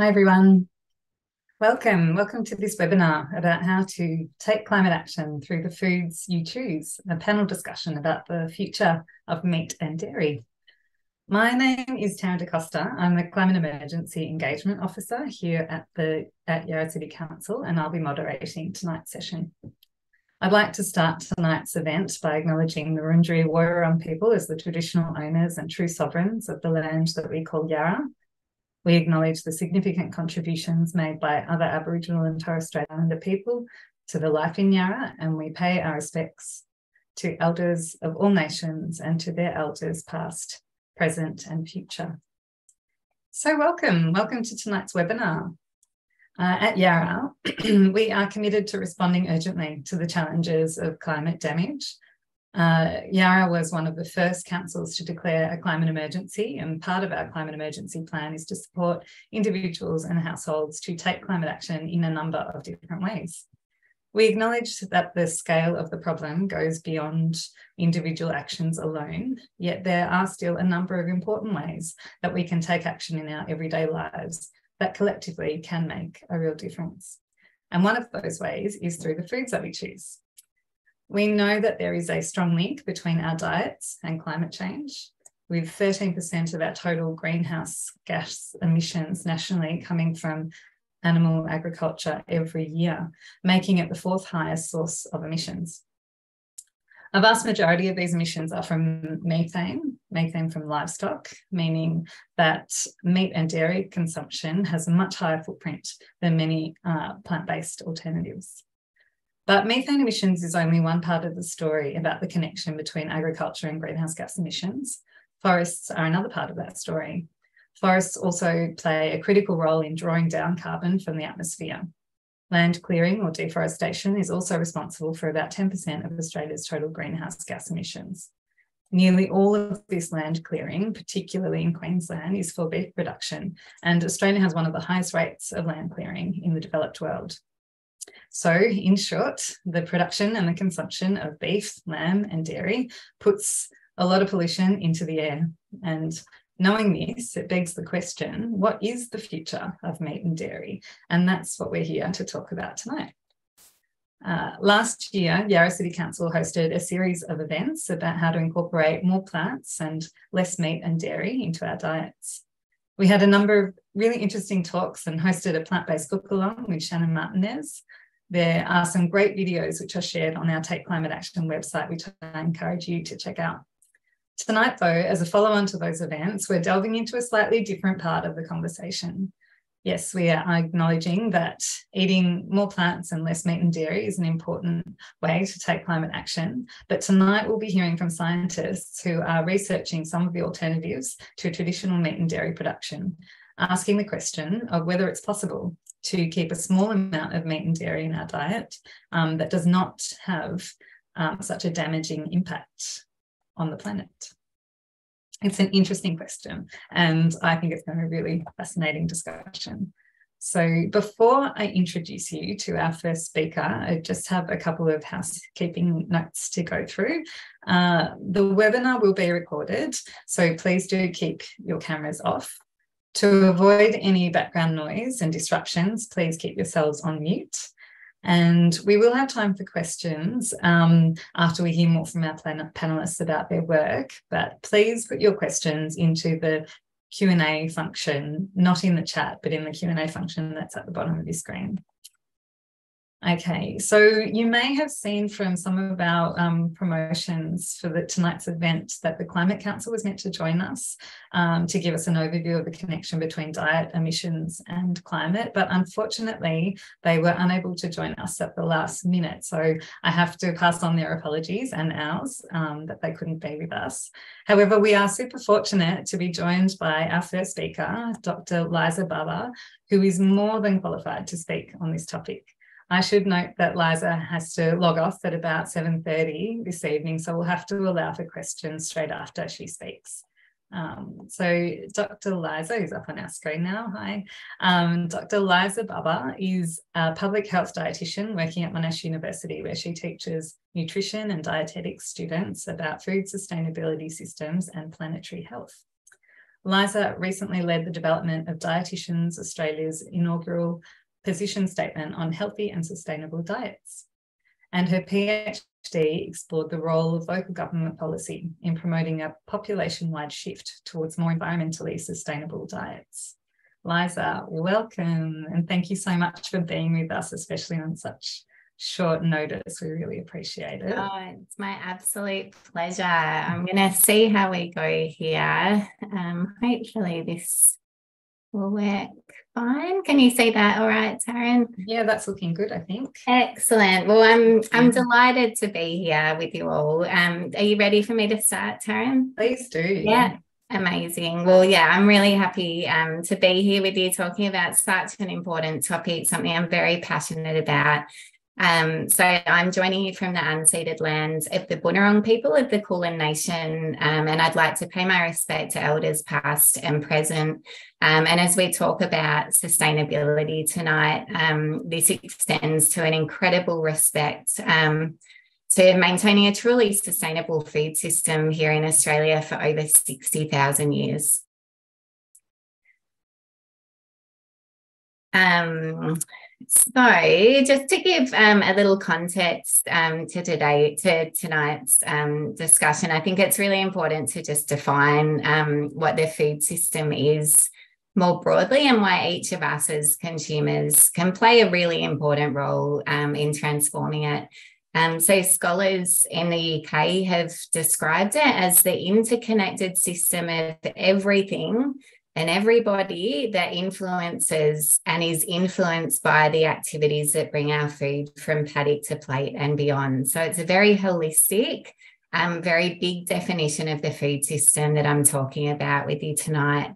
Hi, everyone. Welcome. Welcome to this webinar about how to take climate action through the foods you choose, a panel discussion about the future of meat and dairy. My name is Taryn DaCosta. I'm the Climate Emergency Engagement Officer here at the at Yarra City Council, and I'll be moderating tonight's session. I'd like to start tonight's event by acknowledging the Wurundjeri Woi people as the traditional owners and true sovereigns of the land that we call Yarra, we acknowledge the significant contributions made by other Aboriginal and Torres Strait Islander people to the life in Yarra, and we pay our respects to elders of all nations and to their elders past, present, and future. So, welcome. Welcome to tonight's webinar. Uh, at Yarra, we are committed to responding urgently to the challenges of climate damage uh, Yarra was one of the first councils to declare a climate emergency, and part of our climate emergency plan is to support individuals and households to take climate action in a number of different ways. We acknowledge that the scale of the problem goes beyond individual actions alone, yet there are still a number of important ways that we can take action in our everyday lives that collectively can make a real difference. And one of those ways is through the foods that we choose. We know that there is a strong link between our diets and climate change, with 13% of our total greenhouse gas emissions nationally coming from animal agriculture every year, making it the fourth highest source of emissions. A vast majority of these emissions are from methane, methane from livestock, meaning that meat and dairy consumption has a much higher footprint than many uh, plant based alternatives. But methane emissions is only one part of the story about the connection between agriculture and greenhouse gas emissions. Forests are another part of that story. Forests also play a critical role in drawing down carbon from the atmosphere. Land clearing or deforestation is also responsible for about 10% of Australia's total greenhouse gas emissions. Nearly all of this land clearing, particularly in Queensland, is for beef production, and Australia has one of the highest rates of land clearing in the developed world. So, in short, the production and the consumption of beef, lamb, and dairy puts a lot of pollution into the air. And knowing this, it begs the question what is the future of meat and dairy? And that's what we're here to talk about tonight. Uh, last year, Yarra City Council hosted a series of events about how to incorporate more plants and less meat and dairy into our diets. We had a number of really interesting talks and hosted a plant based cook along with Shannon Martinez, there are some great videos which are shared on our Take Climate Action website, which I encourage you to check out. Tonight, though, as a follow on to those events, we're delving into a slightly different part of the conversation. Yes, we are acknowledging that eating more plants and less meat and dairy is an important way to take climate action. But tonight we'll be hearing from scientists who are researching some of the alternatives to traditional meat and dairy production, asking the question of whether it's possible to keep a small amount of meat and dairy in our diet um, that does not have um, such a damaging impact on the planet? It's an interesting question, and I think it's going to be a really fascinating discussion. So, before I introduce you to our first speaker, I just have a couple of housekeeping notes to go through. Uh, the webinar will be recorded, so please do keep your cameras off. To avoid any background noise and disruptions, please keep yourselves on mute. And we will have time for questions um, after we hear more from our panelists about their work. But please put your questions into the Q&A function, not in the chat, but in the Q&A function that's at the bottom of your screen. Okay, so you may have seen from some of our um, promotions for the, tonight's event that the Climate Council was meant to join us um, to give us an overview of the connection between diet, emissions, and climate. But unfortunately, they were unable to join us at the last minute. So I have to pass on their apologies and ours um, that they couldn't be with us. However, we are super fortunate to be joined by our first speaker, Dr. Liza Barbour, who is more than qualified to speak on this topic. I should note that Liza has to log off at about 7.30 this evening, so we'll have to allow for questions straight after she speaks. Um, so Dr. Liza is up on our screen now. Hi. Um, Dr. Liza Barbour is a public health dietitian working at Monash University where she teaches nutrition and dietetics students about food sustainability systems and planetary health. Liza recently led the development of Dietitians Australia's inaugural position statement on healthy and sustainable diets. And her PhD explored the role of local government policy in promoting a population wide shift towards more environmentally sustainable diets. Liza, welcome and thank you so much for being with us, especially on such short notice. We really appreciate it. Oh, it's my absolute pleasure. I'm going to see how we go here. Um, hopefully, this will work fine. Can you see that all right, Taryn? Yeah, that's looking good, I think. Excellent. Well, I'm I'm delighted to be here with you all. Um, are you ready for me to start, Taryn? Please do. Yeah. Amazing. Well, yeah, I'm really happy um, to be here with you talking about such an important topic, something I'm very passionate about. Um, so I'm joining you from the unceded lands of the Boonwurrung people of the Kulin Nation, um, and I'd like to pay my respect to elders past and present. Um, and as we talk about sustainability tonight, um, this extends to an incredible respect um, to maintaining a truly sustainable food system here in Australia for over 60,000 years. Um, so, just to give um, a little context um, to today, to tonight's um, discussion, I think it's really important to just define um, what the food system is more broadly and why each of us as consumers can play a really important role um, in transforming it. Um, so, scholars in the UK have described it as the interconnected system of everything and everybody that influences and is influenced by the activities that bring our food from paddock to plate and beyond. So it's a very holistic, um, very big definition of the food system that I'm talking about with you tonight.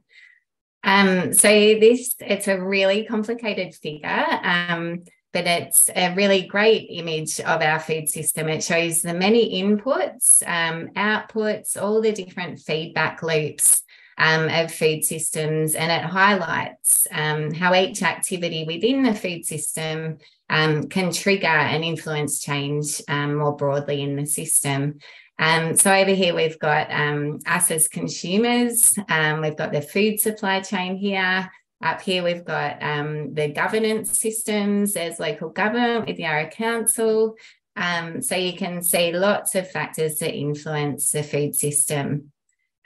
Um, so this it's a really complicated figure, um, but it's a really great image of our food system. It shows the many inputs, um, outputs, all the different feedback loops um, of food systems, and it highlights um, how each activity within the food system um, can trigger and influence change um, more broadly in the system. Um, so over here we've got um, us as consumers. we've got the food supply chain here. Up here we've got the governance systems. There's local government with the Yarra Council. so you can see lots of factors that influence the food system.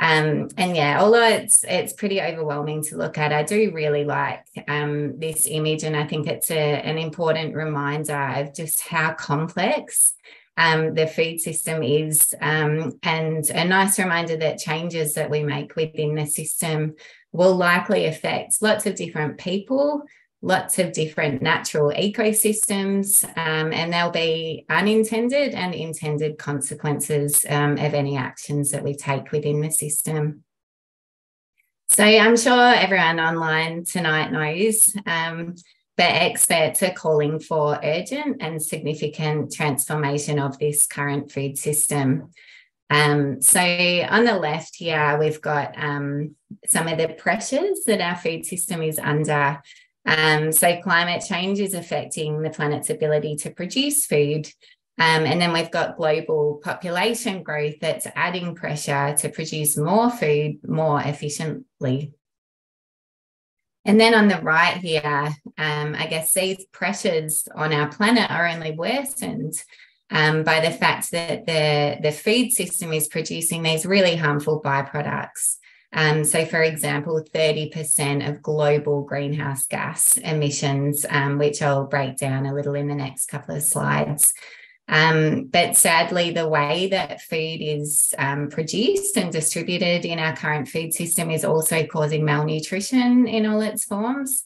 Um, and yeah, although it's it's pretty overwhelming to look at, I do really like um, this image, and I think it's a, an important reminder of just how complex um, the food system is, um, and a nice reminder that changes that we make within the system will likely affect lots of different people, lots of different natural ecosystems, um, and there'll be unintended and intended consequences um, of any actions that we take within the system. So I'm sure everyone online tonight knows um, that experts are calling for urgent and significant transformation of this current food system. Um, so on the left here, we've got um, some of the pressures that our food system is under um, so climate change is affecting the planet's ability to produce food. Um, and then we've got global population growth that's adding pressure to produce more food more efficiently. And then on the right here, um, I guess these pressures on our planet are only worsened um, by the fact that the, the food system is producing these really harmful byproducts. Um, so, for example, 30% of global greenhouse gas emissions, um, which I'll break down a little in the next couple of slides. Um, but sadly, the way that food is um, produced and distributed in our current food system is also causing malnutrition in all its forms.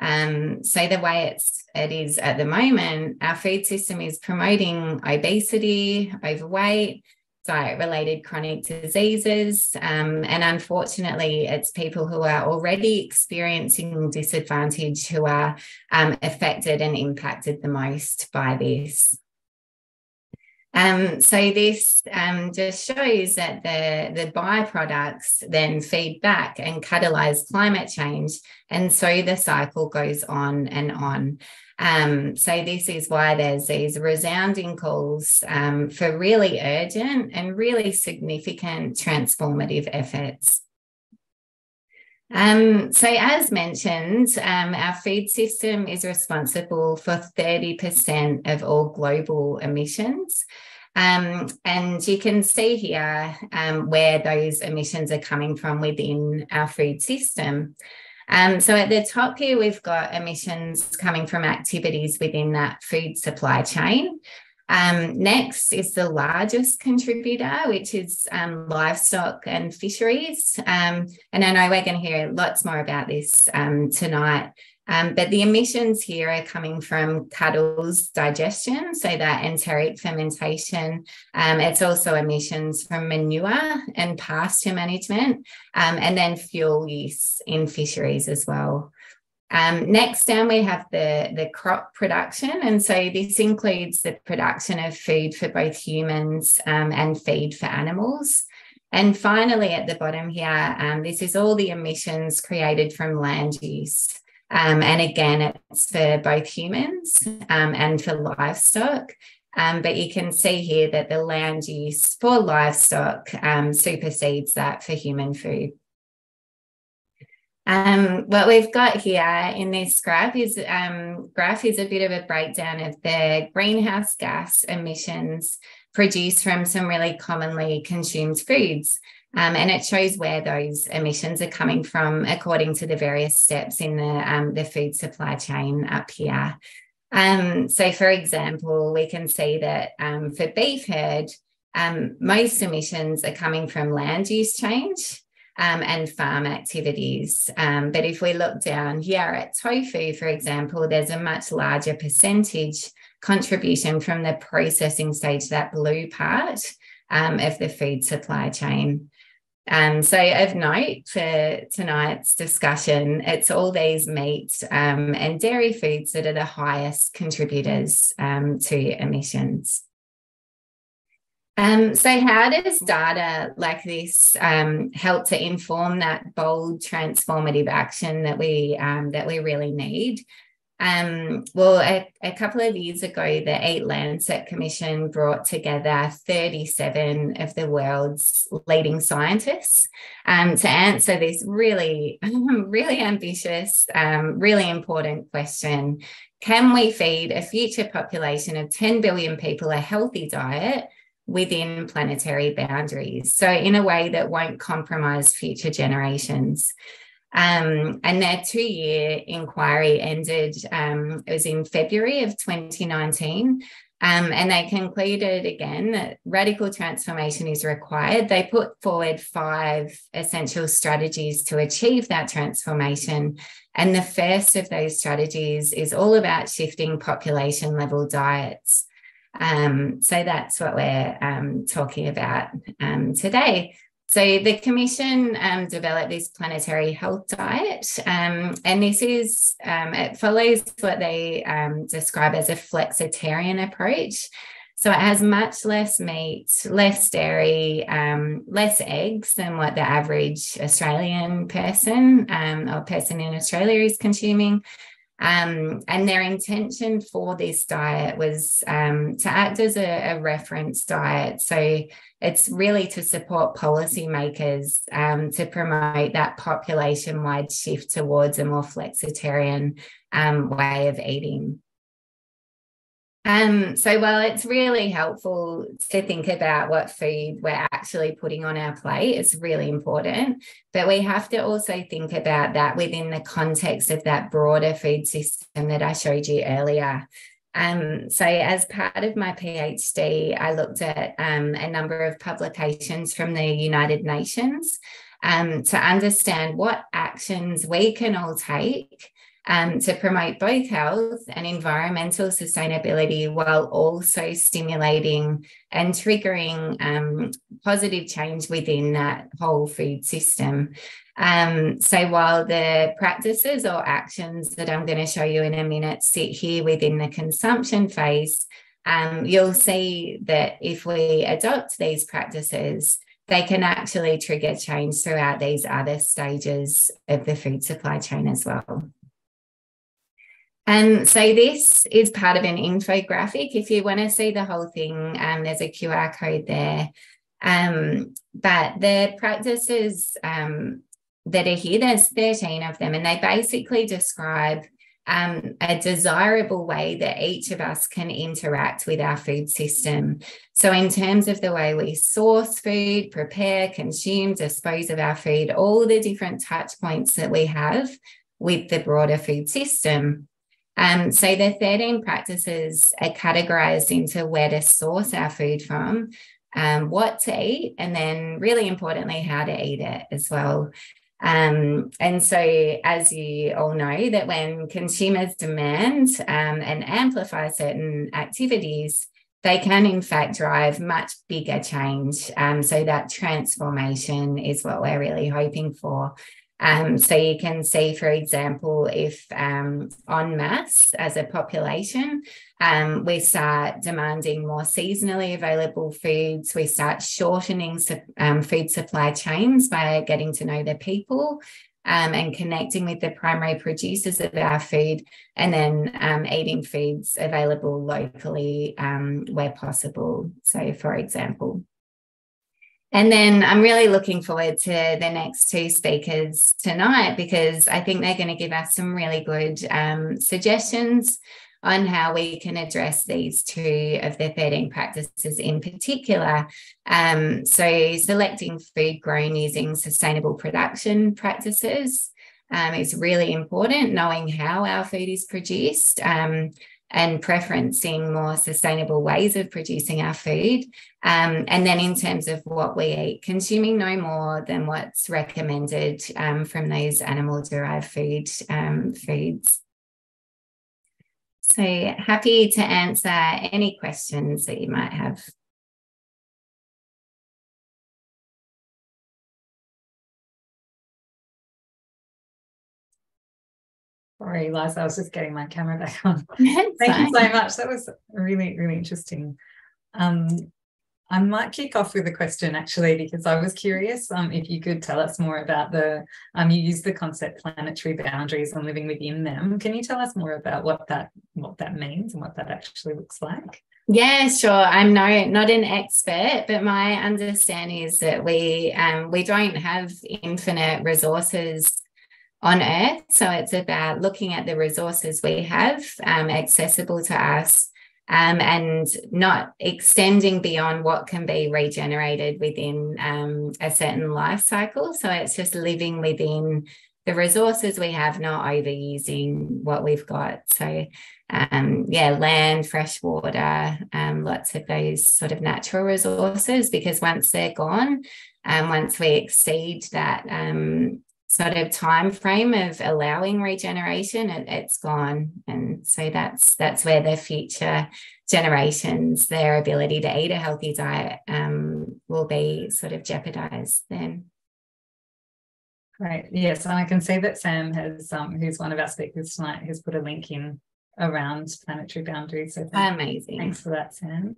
Um, so the way it's it is at the moment, our food system is promoting obesity, overweight, diet related chronic diseases. Um, and unfortunately, it's people who are already experiencing disadvantage who are um, affected and impacted the most by this. Um, so this um, just shows that the, the byproducts then feed back and catalyze climate change. And so the cycle goes on and on. Um, so this is why there's these resounding calls um, for really urgent and really significant transformative efforts. Um, so, as mentioned, um, our food system is responsible for 30% of all global emissions. Um, and you can see here um, where those emissions are coming from within our food system. Um, so at the top here, we've got emissions coming from activities within that food supply chain. Um, next is the largest contributor, which is um, livestock and fisheries. Um, and I know we're going to hear lots more about this um, tonight. Um, but the emissions here are coming from cattle's digestion, so that enteric fermentation. Um, it's also emissions from manure and pasture management, and then fuel use in fisheries as well. Um, next down, we have the, the crop production. And so this includes the production of food for both humans um, and feed for animals. And finally, at the bottom here, um, this is all the emissions created from land use. Um, and again, it's for both humans um, and for livestock. Um, but you can see here that the land use for livestock supersedes that for human food. Um, what we've got here in this graph is um, graph is a bit of a breakdown of the greenhouse gas emissions produced from some really commonly consumed foods. Um, and it shows where those emissions are coming from according to the various steps in the, um, the food supply chain up here. Um, so, for example, we can see that um, for beef herd, most emissions are coming from land use change um, and farm activities. Um, but if we look down here at tofu, for example, there's a much larger percentage contribution from the processing stage, that blue part um, of the food supply chain. Um, so, of note for tonight's discussion, it's all these meat um, and dairy foods that are the highest contributors um, to emissions. Um, so, how does data like this um, help to inform that bold, transformative action that we um, that we really need? Um, well, a, a, couple of years ago, the EAT-Lancet Commission brought together 37 of the world's leading scientists um, to answer this really, really ambitious, um, really important question. Can we feed a future population of 10 billion people a healthy diet within planetary boundaries. So, in a way that won't compromise future generations. Um, and their two year inquiry ended, um, it was in February of 2019. Um, and they concluded again that radical transformation is required. They put forward five essential strategies to achieve that transformation. And the first of those strategies is all about shifting population level diets. Um, so that's what we're um, talking about um, today. So the Commission um, developed this planetary health diet, um, and this is um, it follows what they describe as a flexitarian approach. So it has much less meat, less dairy, less eggs than what the average Australian person or person in Australia is consuming. Um, and their intention for this diet was um, to act as a, a, reference diet. So it's really to support policymakers um, to promote that population wide shift towards a more flexitarian um, way of eating. Um, so while it's really helpful to think about what food we're actually putting on our plate, it's really important. But we have to also think about that within the context of that broader food system that I showed you earlier. Um, so, as part of my PhD, I looked at um, a number of publications from the United Nations um, to understand what actions we can all take um, to promote both health and environmental sustainability while also stimulating and triggering um, positive change within that whole food system. Um, so while the practices or actions that I'm going to show you in a minute sit here within the consumption phase, um, you'll see that if we adopt these practices, they can actually trigger change throughout these other stages of the food supply chain as well. And so this is part of an infographic. If you want to see the whole thing, um, there's a QR code there. Um, but the practices um, that are here. There's 13 of them, and they basically describe um, a desirable way that each of us can interact with our food system. So, in terms of the way we source food, prepare, consume, dispose of our food, all the different touch points that we have with the broader food system. Um, so, the 13 practices are categorized into where to source our food from, um, what to eat, and then, really importantly, how to eat it as well. Um, and so, as you all know, that when consumers demand um, and amplify certain activities, they can in fact drive much bigger change. Um, so, that transformation is what we're really hoping for. Um, so you can see, for example, if um, en masse as a population, um, we start demanding more seasonally available foods, we start shortening um, food supply chains by getting to know the people. Um, and connecting with the primary producers of our food, and then um, eating foods available locally where possible. So, for example, and then I'm really looking forward to the next two speakers tonight because I think they're going to give us some really good um, suggestions on how we can address these two of the 13 practices in particular. Um, so, selecting food grown using sustainable production practices um, is really important, knowing how our food is produced. Um, and preferencing more sustainable ways of producing our food. Um, and then, in terms of what we eat, consuming no more than what's recommended um, from those animal derived food um, foods. So, happy to answer any questions that you might have. Sorry, Liza, I was just getting my camera back on. Thank fine. you so much. That was really, really interesting. Um, I might kick off with a question actually, because I was curious um, if you could tell us more about the, um, you use the concept planetary boundaries and living within them. Can you tell us more about what that what that means and what that actually looks like? Yeah, sure. I'm no not an expert, but my understanding is that we um, we don't have infinite resources on earth. So it's about looking at the resources we have um, accessible to us um, and not extending beyond what can be regenerated within um, a certain life cycle. So it's just living within the resources we have, not overusing what we've got. So, um, yeah, land, fresh water, um, lots of those sort of natural resources, because once they're gone, um, once we exceed that um, sort of time frame of allowing regeneration it, has gone and so that's that's where the future generations their ability to eat a healthy diet um, will be sort of jeopardized then Right. Yes, and I can see that Sam has, um, who's one of our speakers tonight, has put a link in around planetary boundaries. So amazing. Thanks for that, Sam.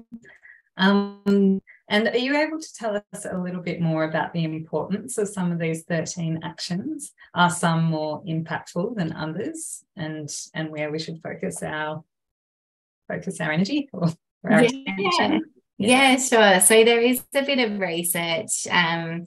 Um, and are you able to tell us a little bit more about the importance of some of these 13 actions? Are some more impactful than others and and where we should focus our focus our energy or our yeah. attention? Yeah. yeah, sure. So there is a bit of research um,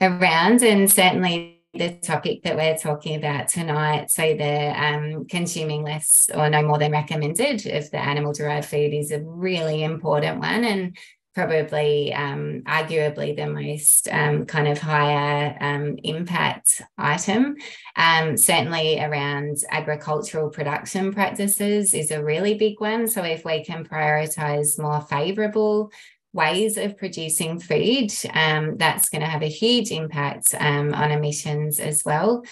around and certainly the topic that we're talking about tonight. So the um, consuming less or no more than recommended of the animal derived food is a really important one and probably um, arguably the most um, kind of higher um, impact item. Um, certainly around agricultural production practices is a really big one. So if we can prioritize more favourable ways of producing food, um, that's going to have a huge impact um, on emissions as well.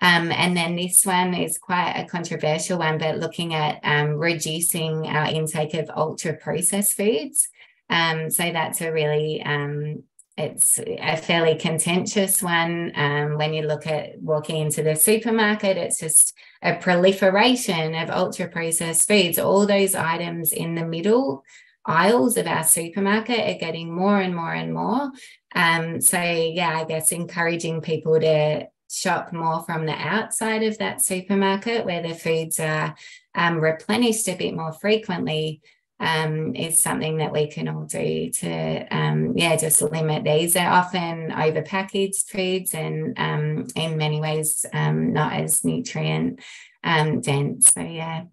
Um, and then this one is quite a controversial one, but looking at um, reducing our intake of ultra processed foods. Um, so that's a really um, it's a fairly contentious one. when you look at walking into the supermarket, it's just a proliferation of ultra processed foods. All those items in the middle aisles of our supermarket are getting more and more and more. Um, so, yeah, I guess encouraging people to shop more from the outside of that supermarket where the foods are um, replenished a bit more frequently. Um, is something that we can all do to, um, yeah, just limit these. They're often overpackaged foods and um, in many ways um, not as nutrient um, dense. So yeah,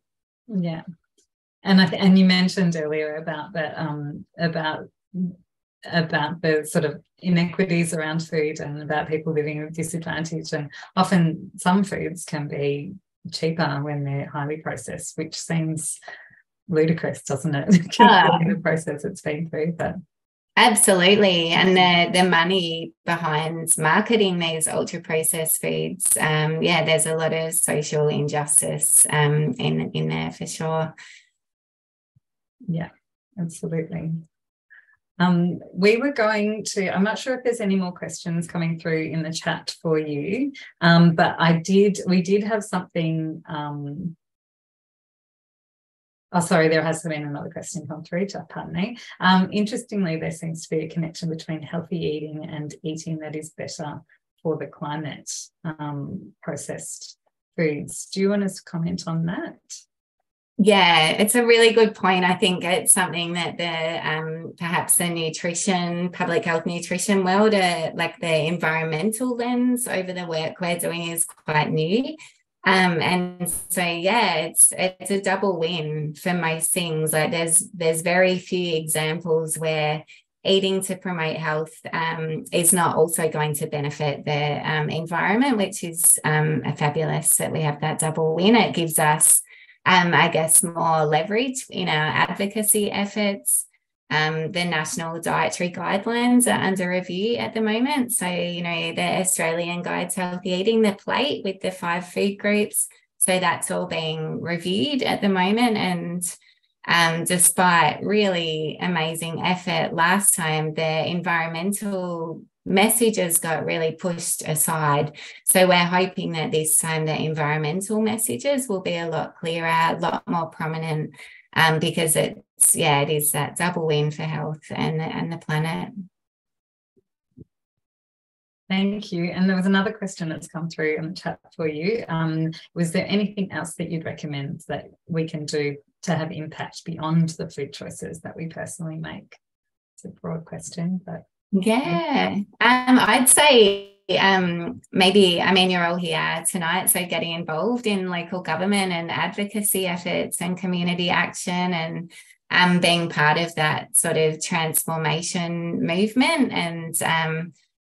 yeah. And I th- and you mentioned earlier about that um, about about the sort of inequities around food and about people living with disadvantage and often some foods can be cheaper when they're highly processed which seems ludicrous, doesn't it? the process it's been through, but Absolutely. And the, the money behind marketing these ultra processed foods, um, yeah, there's a lot of social injustice um, in, in there for sure. Yeah, absolutely. Um, we were going to, I'm not sure if there's any more questions coming through in the chat for you, um, but I did, we did have something um, Oh, sorry, there has been another question come through, pardon me. Um, interestingly, there seems to be a connection between healthy eating and eating that is better for the climate, um, processed foods. Do you want us to comment on that? Yeah, it's a really good point. I think it's something that the um, perhaps the nutrition, public health nutrition world, uh, like the environmental lens over the work we're doing is quite new. Um, and so yeah, it's it's a double win for most things. Like there's there's very few examples where eating to promote health um, is not also going to benefit the um, environment, which is um, fabulous that we have that double win. It gives us, um, I guess, more leverage in our advocacy efforts. Um, the national dietary guidelines are under review at the moment. So, you know, the Australian Guide to Healthy Eating, the plate with the five food groups. So that's all being reviewed at the moment. And um, despite really amazing effort last time, the environmental messages got really pushed aside. So we're hoping that this time the environmental messages will be a lot clearer, a lot more prominent, um, because it's yeah, it is that double win for health and and the planet. Thank you. And there was another question that's come through in the chat for you. Um, was there anything else that you'd recommend that we can do to have impact beyond the food choices that we personally make? It's a broad question, but yeah, um, I'd say um, maybe, I mean, you're all here tonight, so getting involved in local government and advocacy efforts and community action and um, being part of that sort of transformation movement. And um,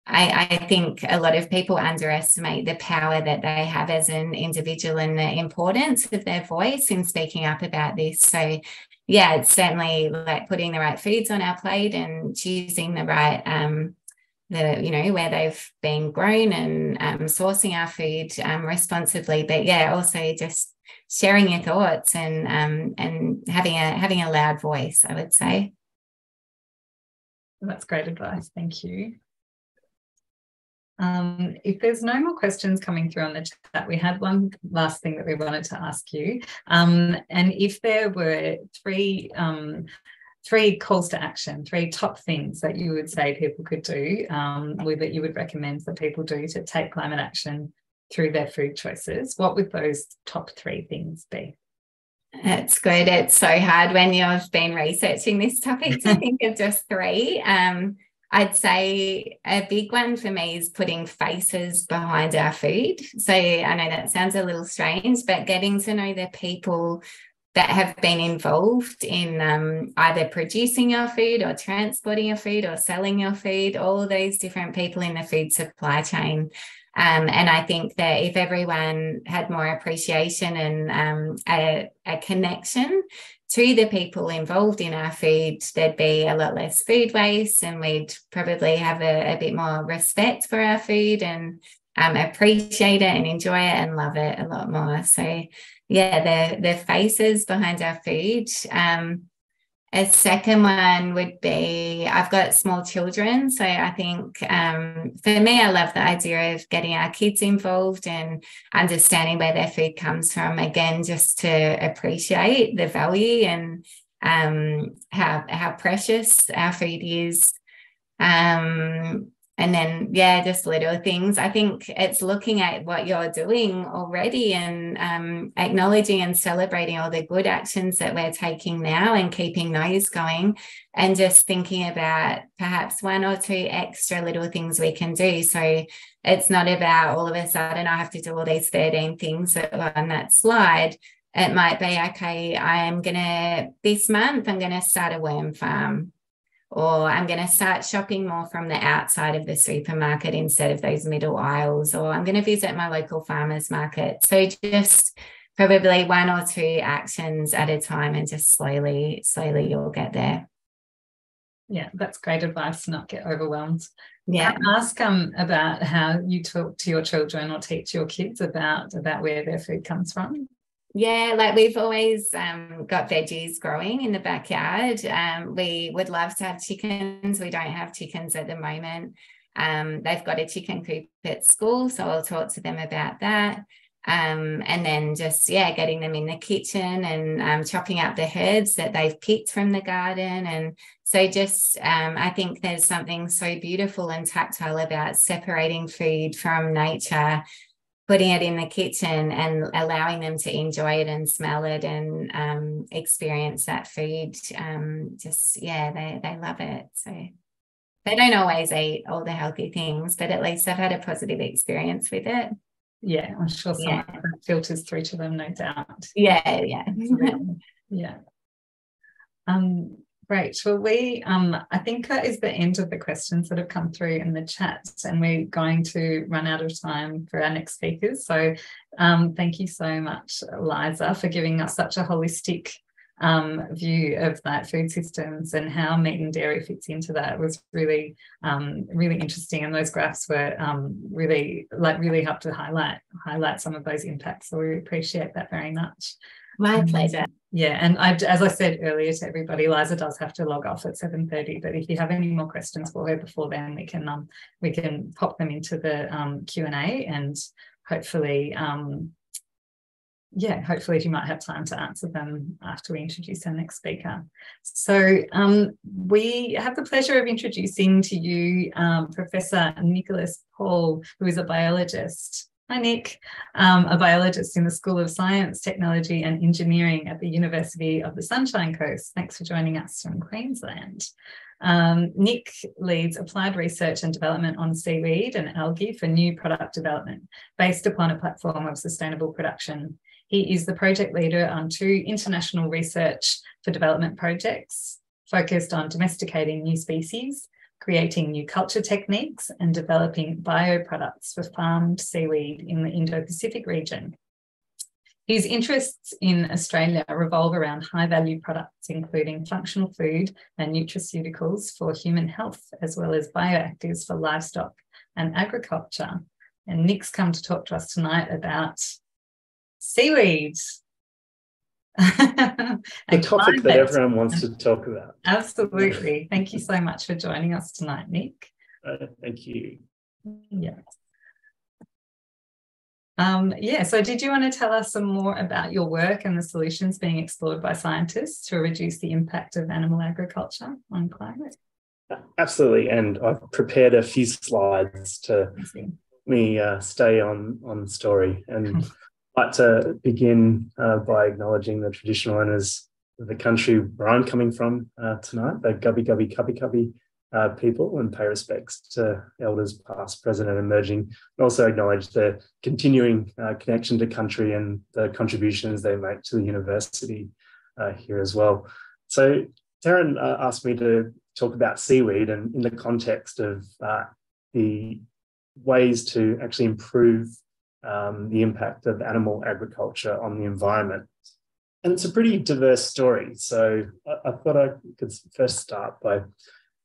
I, I, think a lot of people underestimate the power that they have as an individual and the importance of their voice in speaking up about this. So, yeah, it's certainly like putting the right foods on our plate and choosing the right um, the you know where they've been grown and um, sourcing our food um, responsibly. But yeah also just sharing your thoughts and um, and having a having a loud voice i would say. That's great advice. Thank you. Um, if there's no more questions coming through on the chat, we had one last thing that we wanted to ask you. Um, and if there were three um, three calls to action, three top things that you would say people could do, um, that you would recommend that people do to take climate action through their food choices. What would those top three things be? That's good. It's so hard when you've been researching this topic to think of just three. Um, I'd say a big one for me is putting faces behind our food. So I know that sounds a little strange, but getting to know the people that have been involved in um, either producing your food or transporting your food or selling your food, all of those different people in the food supply chain. Um, and I think that if everyone had more appreciation and um, a, a, connection to the people involved in our food, there'd be a lot less food waste and we'd probably have a, a bit more respect for our food and um, appreciate it and enjoy it and love it a lot more. So yeah, the the faces behind our food. Um, a second one would be I've got small children, so I think um, for me, I love the idea of getting our kids involved and understanding where their food comes from. Again, just to appreciate the value and um, how how precious our food is. Um, and then yeah just little things. I think it's looking at what you're doing already and um, acknowledging and celebrating all the good actions that we're taking now and keeping those going and just thinking about perhaps one or two extra little things we can do. So it's not about all of a sudden i have to do all these 13 things that were on that slide. It might be okay i'm gonna this month i'm gonna start a worm farm or I'm going to start shopping more from the outside of the supermarket instead of those middle aisles, or I'm going to visit my local farmers market. So just probably one or two actions at a time and just slowly, slowly you'll get there. Yeah, that's great advice to not get overwhelmed. Yeah. ask um about how you talk to your children or teach your kids about about where their food comes from. Yeah, like we've always um, got veggies growing in the backyard. Um, we would love to have chickens. We don't have chickens at the moment. Um, they've got a chicken coop at school, so I'll talk to them about that. Um, and then just yeah, getting them in the kitchen and um, chopping up the herbs that they've picked from the garden. And so just um, I think there's something so beautiful and tactile about separating food from nature putting it in the kitchen and allowing them to enjoy it and smell it and um, experience that food. Um, just yeah, they they love it. So they don't always eat all the healthy things, but at least they've had a positive experience with it. Yeah, I'm sure some yeah. filters through to them, no doubt. Yeah, yeah, yeah. Um, Great. Well, we, um, I think that is the end of the questions that have come through in the chat, and we're going to run out of time for our next speakers. So, um, thank you so much, Liza, for giving us such a holistic um, view of that food systems and how meat and dairy fits into that it was really, um, really interesting. And those graphs were um, really, like, really helped to highlight highlight some of those impacts. So we appreciate that very much. My pleasure. Yeah, and I, as I said earlier to everybody, Liza does have to log off at seven thirty. But if you have any more questions for her before then, we can um, we can pop them into the um, Q and A, and hopefully, um, yeah, hopefully, you might have time to answer them after we introduce our next speaker. So um, we have the pleasure of introducing to you um, Professor Nicholas Paul, who is a biologist. Hi, Nick, um, a biologist in the School of Science, Technology and Engineering at the University of the Sunshine Coast. Thanks for joining us from Queensland. Um, Nick leads applied research and development on seaweed and algae for new product development based upon a platform of sustainable production. He is the project leader on two international research for development projects focused on domesticating new species creating new culture techniques, and developing bioproducts for farmed seaweed in the Indo Pacific region. His interests in Australia revolve around high value products, including functional food and nutraceuticals for human health, as well as bioactives for livestock and agriculture. And Nick's come to talk to us tonight about seaweed the topic that everyone wants to talk about. Absolutely. Thank you so much for joining us tonight, Nick. Uh, thank you. Yeah. Um, yeah, so did you want to tell us some more about your work and the solutions being explored by scientists to reduce the impact of animal agriculture on climate? Absolutely, and I've prepared a few slides to me uh, stay on on story. And like to begin uh, by acknowledging the traditional owners of the country where I'm coming from uh, tonight, the Gubbi Gubbi Kabi Kabi uh, people, and pay respects to elders past, present, and emerging, and also acknowledge the continuing uh, connection to country and the contributions they make to the university uh, here as well. So, Taryn uh, asked me to talk about seaweed and in the context of the ways to actually improve um, the impact of animal agriculture on the environment. And it's a pretty diverse story. So I, I thought I could first start by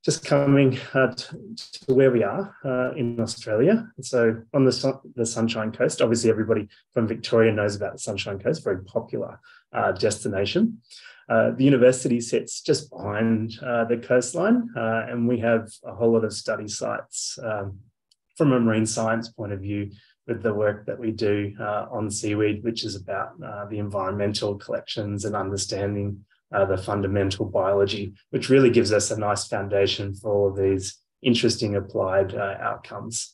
just coming uh, to where we are uh, in Australia. So on the, the Sunshine Coast, obviously everybody from Victoria knows about the Sunshine Coast, very popular uh, destination. Uh, the university sits just behind uh, the coastline, uh, and we have a whole lot of study sites um, from a marine science point of view with the work that we do uh, on seaweed, which is about uh, the environmental collections and understanding uh, the fundamental biology, which really gives us a nice foundation for all of these interesting applied uh, outcomes.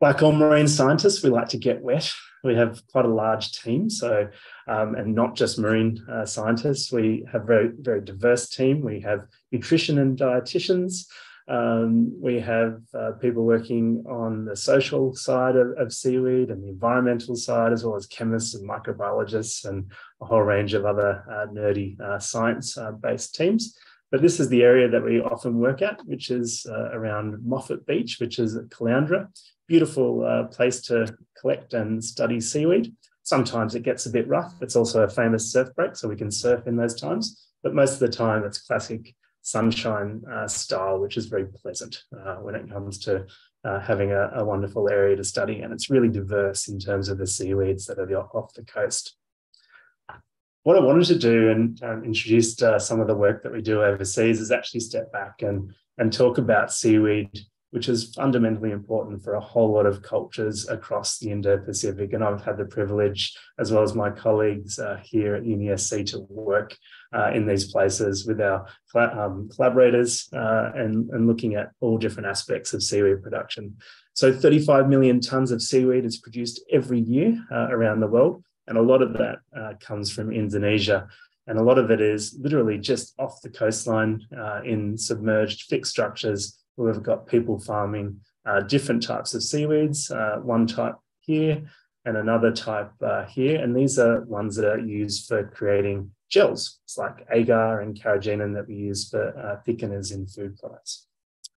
Like all marine scientists, we like to get wet. We have quite a large team, so um, and not just marine uh, scientists. We have very very diverse team. We have nutrition and dietitians. Um, we have uh, people working on the social side of, of, seaweed and the environmental side, as well as chemists and microbiologists and a whole range of other uh, nerdy uh, science uh, based teams. But this is the area that we often work at, which is uh, around Moffat Beach, which is at Caloundra. Beautiful uh, place to collect and study seaweed. Sometimes it gets a bit rough. It's also a famous surf break, so we can surf in those times. But most of the time, it's classic sunshine uh, style, which is very pleasant uh, when it comes to uh, having a, a, wonderful area to study. And it's really diverse in terms of the seaweeds that are off the coast. What I wanted to do and um, introduce uh, some of the work that we do overseas is actually step back and, and talk about seaweed which is fundamentally important for a whole lot of cultures across the Indo-Pacific. And I've had the privilege, as well as my colleagues uh, here at UniSC, to work uh, in these places with our um, collaborators uh, and, and looking at all different aspects of seaweed production. So 35 million tonnes of seaweed is produced every year uh, around the world. And a lot of that uh, comes from Indonesia. And a lot of it is literally just off the coastline uh, in submerged fixed structures We've got people farming uh, different types of seaweeds, uh, one type here and another type uh, here. And these are ones that are used for creating gels. It's like agar and carrageenan that we use for uh, thickeners in food products.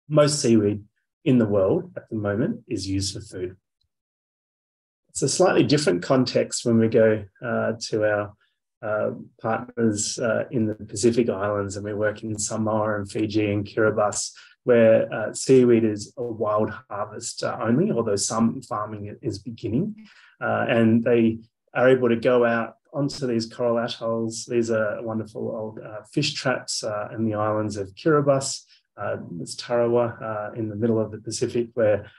Most seaweed in the world at the moment is used for food. It's a slightly different context when we go uh, to our uh, partners uh, in the Pacific Islands, and we work in Samoa and Fiji and Kiribati, where uh, seaweed is a wild harvest uh, only, although some farming is beginning. Uh, and they are able to go out onto these coral atolls. These are wonderful old uh, fish traps uh, in the islands of Kiribati. Uh, it's Tarawa in the middle of the Pacific, where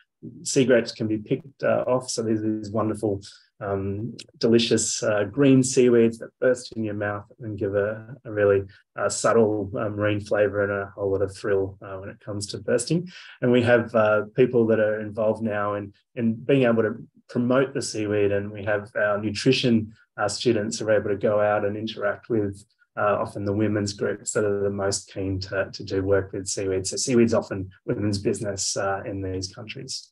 sea grapes can be picked off. So these are these wonderful um, delicious uh, green seaweeds that burst in your mouth and give a, a really uh, subtle uh, marine flavor and a whole lot of thrill uh, when it comes to bursting. And we have uh, people that are involved now in, in being able to promote the seaweed. And we have our nutrition uh, students are able to go out and interact with often the women's groups that are the most keen to, to do work with seaweed. So seaweed's often women's business in these countries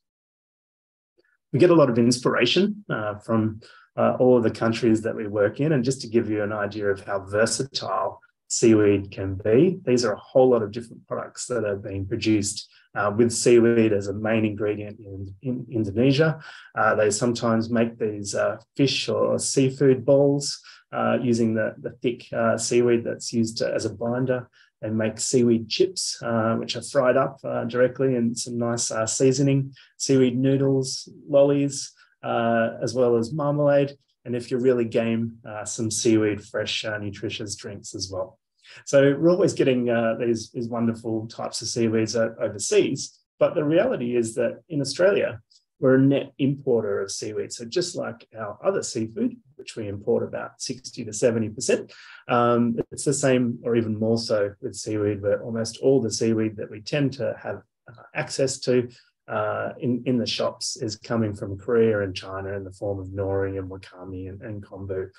we get a lot of inspiration uh, from uh, all of the countries that we work in. And just to give you an idea of how versatile seaweed can be, these are a whole lot of different products that are being produced uh, with seaweed as a main ingredient in, in Indonesia. Uh, they sometimes make these uh, fish or seafood balls uh, using the, the thick seaweed that's used as a binder. They make seaweed chips, uh, which are fried up uh, directly in some nice uh, seasoning, seaweed noodles, lollies, uh, as well as marmalade. And if you're really game, uh, some seaweed fresh, uh, nutritious drinks as well. So we're always getting these, these wonderful types of seaweeds overseas. But the reality is that in Australia, we're a net importer of seaweed. So just like our other seafood, which we import about 60 to 70%, um, it's the same or even more so with seaweed, where almost all the seaweed that we tend to have uh, access to uh, in, in the shops is coming from Korea and China in the form of nori and wakame and, and kombu.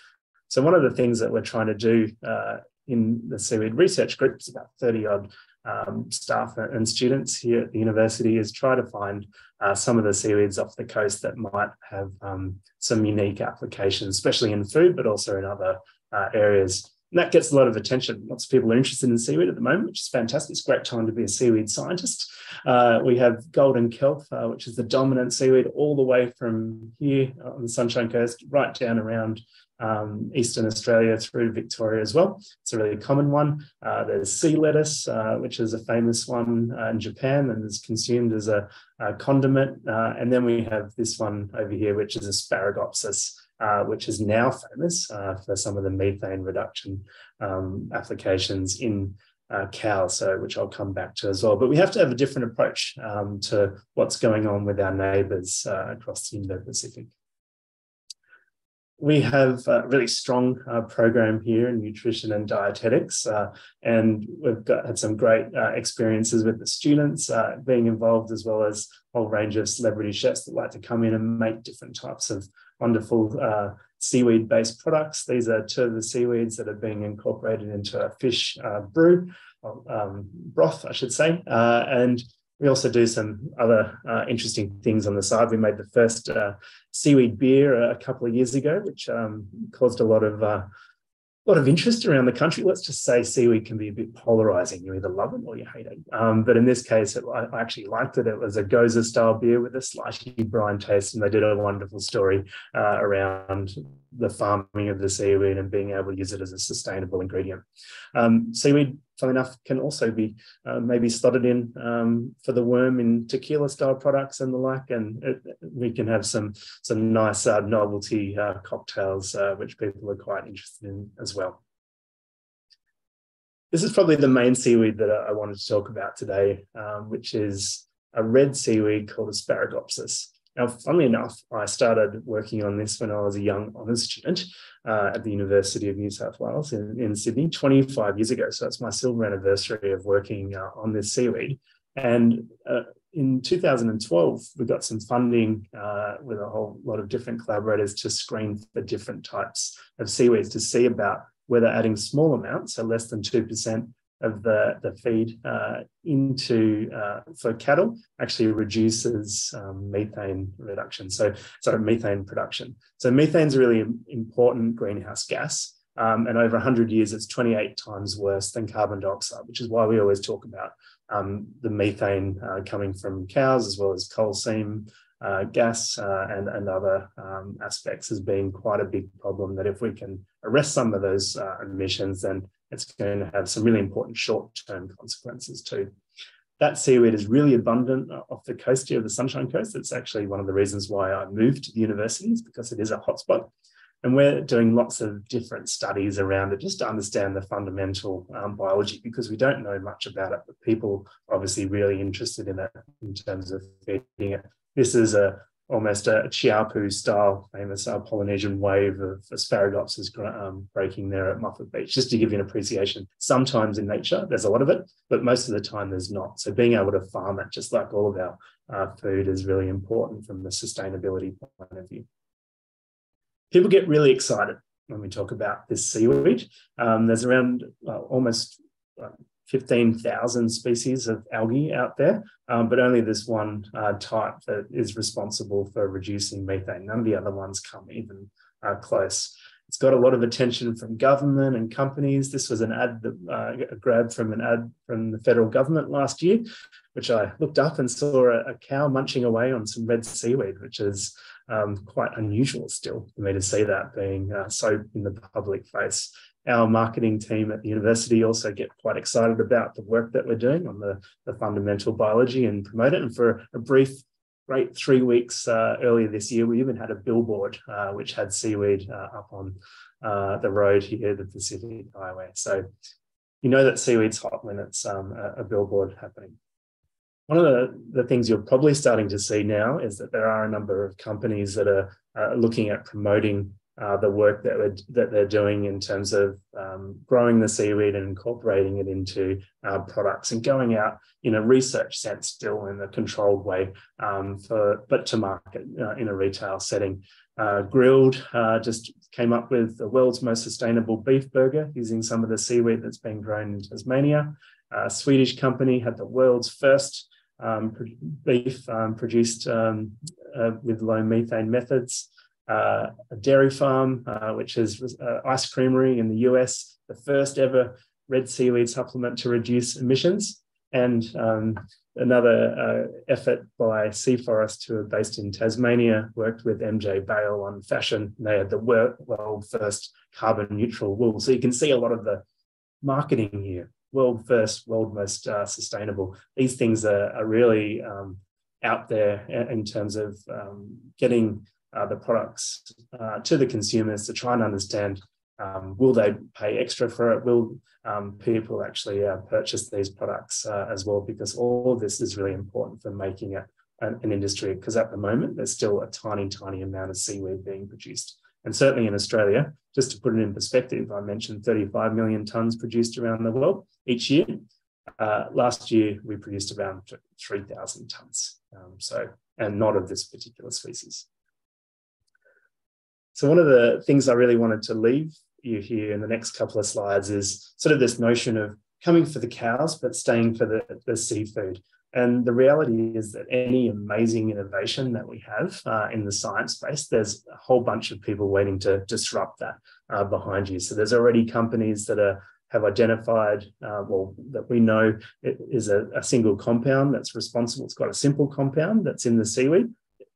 So one of the things that we're trying to do uh, in the seaweed research group, about 30 odd um, staff and students here at the university is try to find uh, some of the seaweeds off the coast that might have um, some unique applications, especially in food, but also in other uh, areas. And that gets a lot of attention. Lots of people are interested in seaweed at the moment, which is fantastic. It's a great time to be a seaweed scientist. Uh, we have golden kelp, uh, which is the dominant seaweed all the way from here on the Sunshine Coast right down around um, Eastern Australia through Victoria as well. It's a really common one. Uh, there's sea lettuce, uh, which is a famous one uh, in Japan and is consumed as a, a condiment. Uh, and then we have this one over here, which is Asparagopsis, uh, which is now famous uh, for some of the methane reduction um, applications in uh, cows, so which I'll come back to as well. But we have to have a different approach um, to what's going on with our neighbours uh, across the Indo-Pacific. We have a really strong uh, program here in nutrition and dietetics, uh, and we've got had some great uh, experiences with the students uh, being involved, as well as a whole range of celebrity chefs that like to come in and make different types of wonderful uh, seaweed-based products. These are two of the seaweeds that are being incorporated into a fish uh, brew, um, broth, I should say, and we also do some other uh, interesting things on the side. We made the first uh, seaweed beer a couple of years ago, which um, caused a lot of uh, lot of interest around the country. Let's just say seaweed can be a bit polarizing. You either love it or you hate it. Um, but in this case, it, I, actually liked it. It was a Gose style beer with a slightly brine taste, and they did a wonderful story uh, around the farming of the seaweed and being able to use it as a sustainable ingredient. Um, seaweed funny enough, can also be uh, maybe slotted in um, for the worm in tequila style products and the like. And it, we can have some, some nice uh, novelty uh, cocktails, uh, which people are quite interested in as well. This is probably the main seaweed that I wanted to talk about today, um, which is a red seaweed called Asparagopsis. Now, funnily enough, I started working on this when I was a young honours student uh, at the University of New South Wales in, in, Sydney 25 years ago. So it's my silver anniversary of working uh, on this seaweed. And uh, in 2012, we got some funding uh, with a whole lot of different collaborators to screen for different types of seaweeds to see about whether adding small amounts, so less than 2%, of the, the feed uh, into uh, for cattle actually reduces um, methane reduction. So, sorry, methane production. So, methane is a really important greenhouse gas. Um, and over 100 years, it's 28 times worse than carbon dioxide, which is why we always talk about um, the methane uh, coming from cows as well as coal seam uh, gas uh, and, and other um, aspects has been quite a big problem that if we can arrest some of those uh, emissions, then it's going to have some really important short-term consequences too. That seaweed is really abundant off the coast here of the Sunshine Coast. It's actually one of the reasons why I moved to the universities because it is a hotspot. And we're doing lots of different studies around it just to understand the fundamental um, biology because we don't know much about it, but people are obviously really interested in it in terms of feeding it. This is a almost a Teahupo'o style famous uh, Polynesian wave of Asparagopsis um, breaking there at Moffat Beach, just to give you an appreciation. Sometimes in nature, there's a lot of it, but most of the time there's not. So being able to farm it, just like all of our uh, food, is really important from the sustainability point of view. People get really excited when we talk about this seaweed. Um, there's around uh, almost uh, 15,000 species of algae out there, um, but only this one uh, type that is responsible for reducing methane. None of the other ones come even uh, close. It's got a lot of attention from government and companies. This was an ad that uh, grabbed from an ad from the federal government last year, which I looked up and saw a, a cow munching away on some red seaweed, which is um, quite unusual still for me to see that being uh, so in the public face our marketing team at the university also get quite excited about the work that we're doing on the, the fundamental biology and promote it. And for a brief, great three weeks uh, earlier this year, we even had a billboard uh, which had seaweed uh, up on uh, the road here, the Pacific Highway. So you know that seaweed's hot when it's um, a, a, billboard happening. One of the, the things you're probably starting to see now is that there are a number of companies that are uh, looking at promoting uh, the work that, we're, that they're doing in terms of um, growing the seaweed and incorporating it into uh, products and going out in a research sense still in a controlled way um, for but to market uh, in a retail setting. Uh, Grill'd uh, just came up with the world's most sustainable beef burger using some of the seaweed that's been grown in Tasmania. A Swedish company had the world's first um, beef um, produced um, uh, with low methane methods uh, a dairy farm, uh, which is uh, ice creamery in the US, the first ever red seaweed supplement to reduce emissions, and um, another uh, effort by Sea Forest, who are based in Tasmania, worked with MJ Bale on fashion. They had the world first carbon neutral wool. So you can see a lot of the marketing here. World first, world most uh, sustainable. These things are, are really um, out there in terms of um, getting uh, the products uh, to the consumers to try and understand um, will they pay extra for it? Will um, people actually uh, purchase these products uh, as well? Because all of this is really important for making it an, an industry. Because at the moment, there's still a tiny, tiny amount of seaweed being produced And certainly in Australia, just to put it in perspective, I mentioned 35 million tonnes produced around the world each year. Uh, last year, we produced around 3,000 tonnes. Um, so, and not of this particular species. So one of the things I really wanted to leave you here in the next couple of slides is sort of this notion of coming for the cows, but staying for the, the seafood. And the reality is that any amazing innovation that we have uh, in the science space, there's a whole bunch of people waiting to disrupt that uh, behind you. So there's already companies that are have identified, uh, well, that we know it is a, a, single compound that's responsible. It's got a simple compound that's in the seaweed.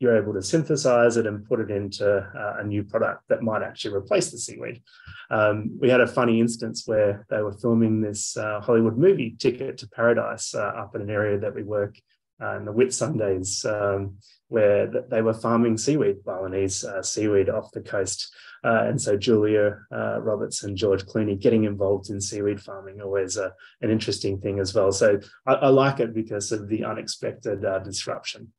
You're able to synthesize it and put it into uh, a new product that might actually replace the seaweed. Um, we had a funny instance where they were filming this uh, Hollywood movie, Ticket to Paradise, uh, up in an area that we work uh, in the Whitsundays, um, where they were farming seaweed, Balinese uh, seaweed off the coast. Uh, and so Julia Roberts and George Clooney getting involved in seaweed farming always an interesting thing as well. So I, I, like it because of the unexpected disruption.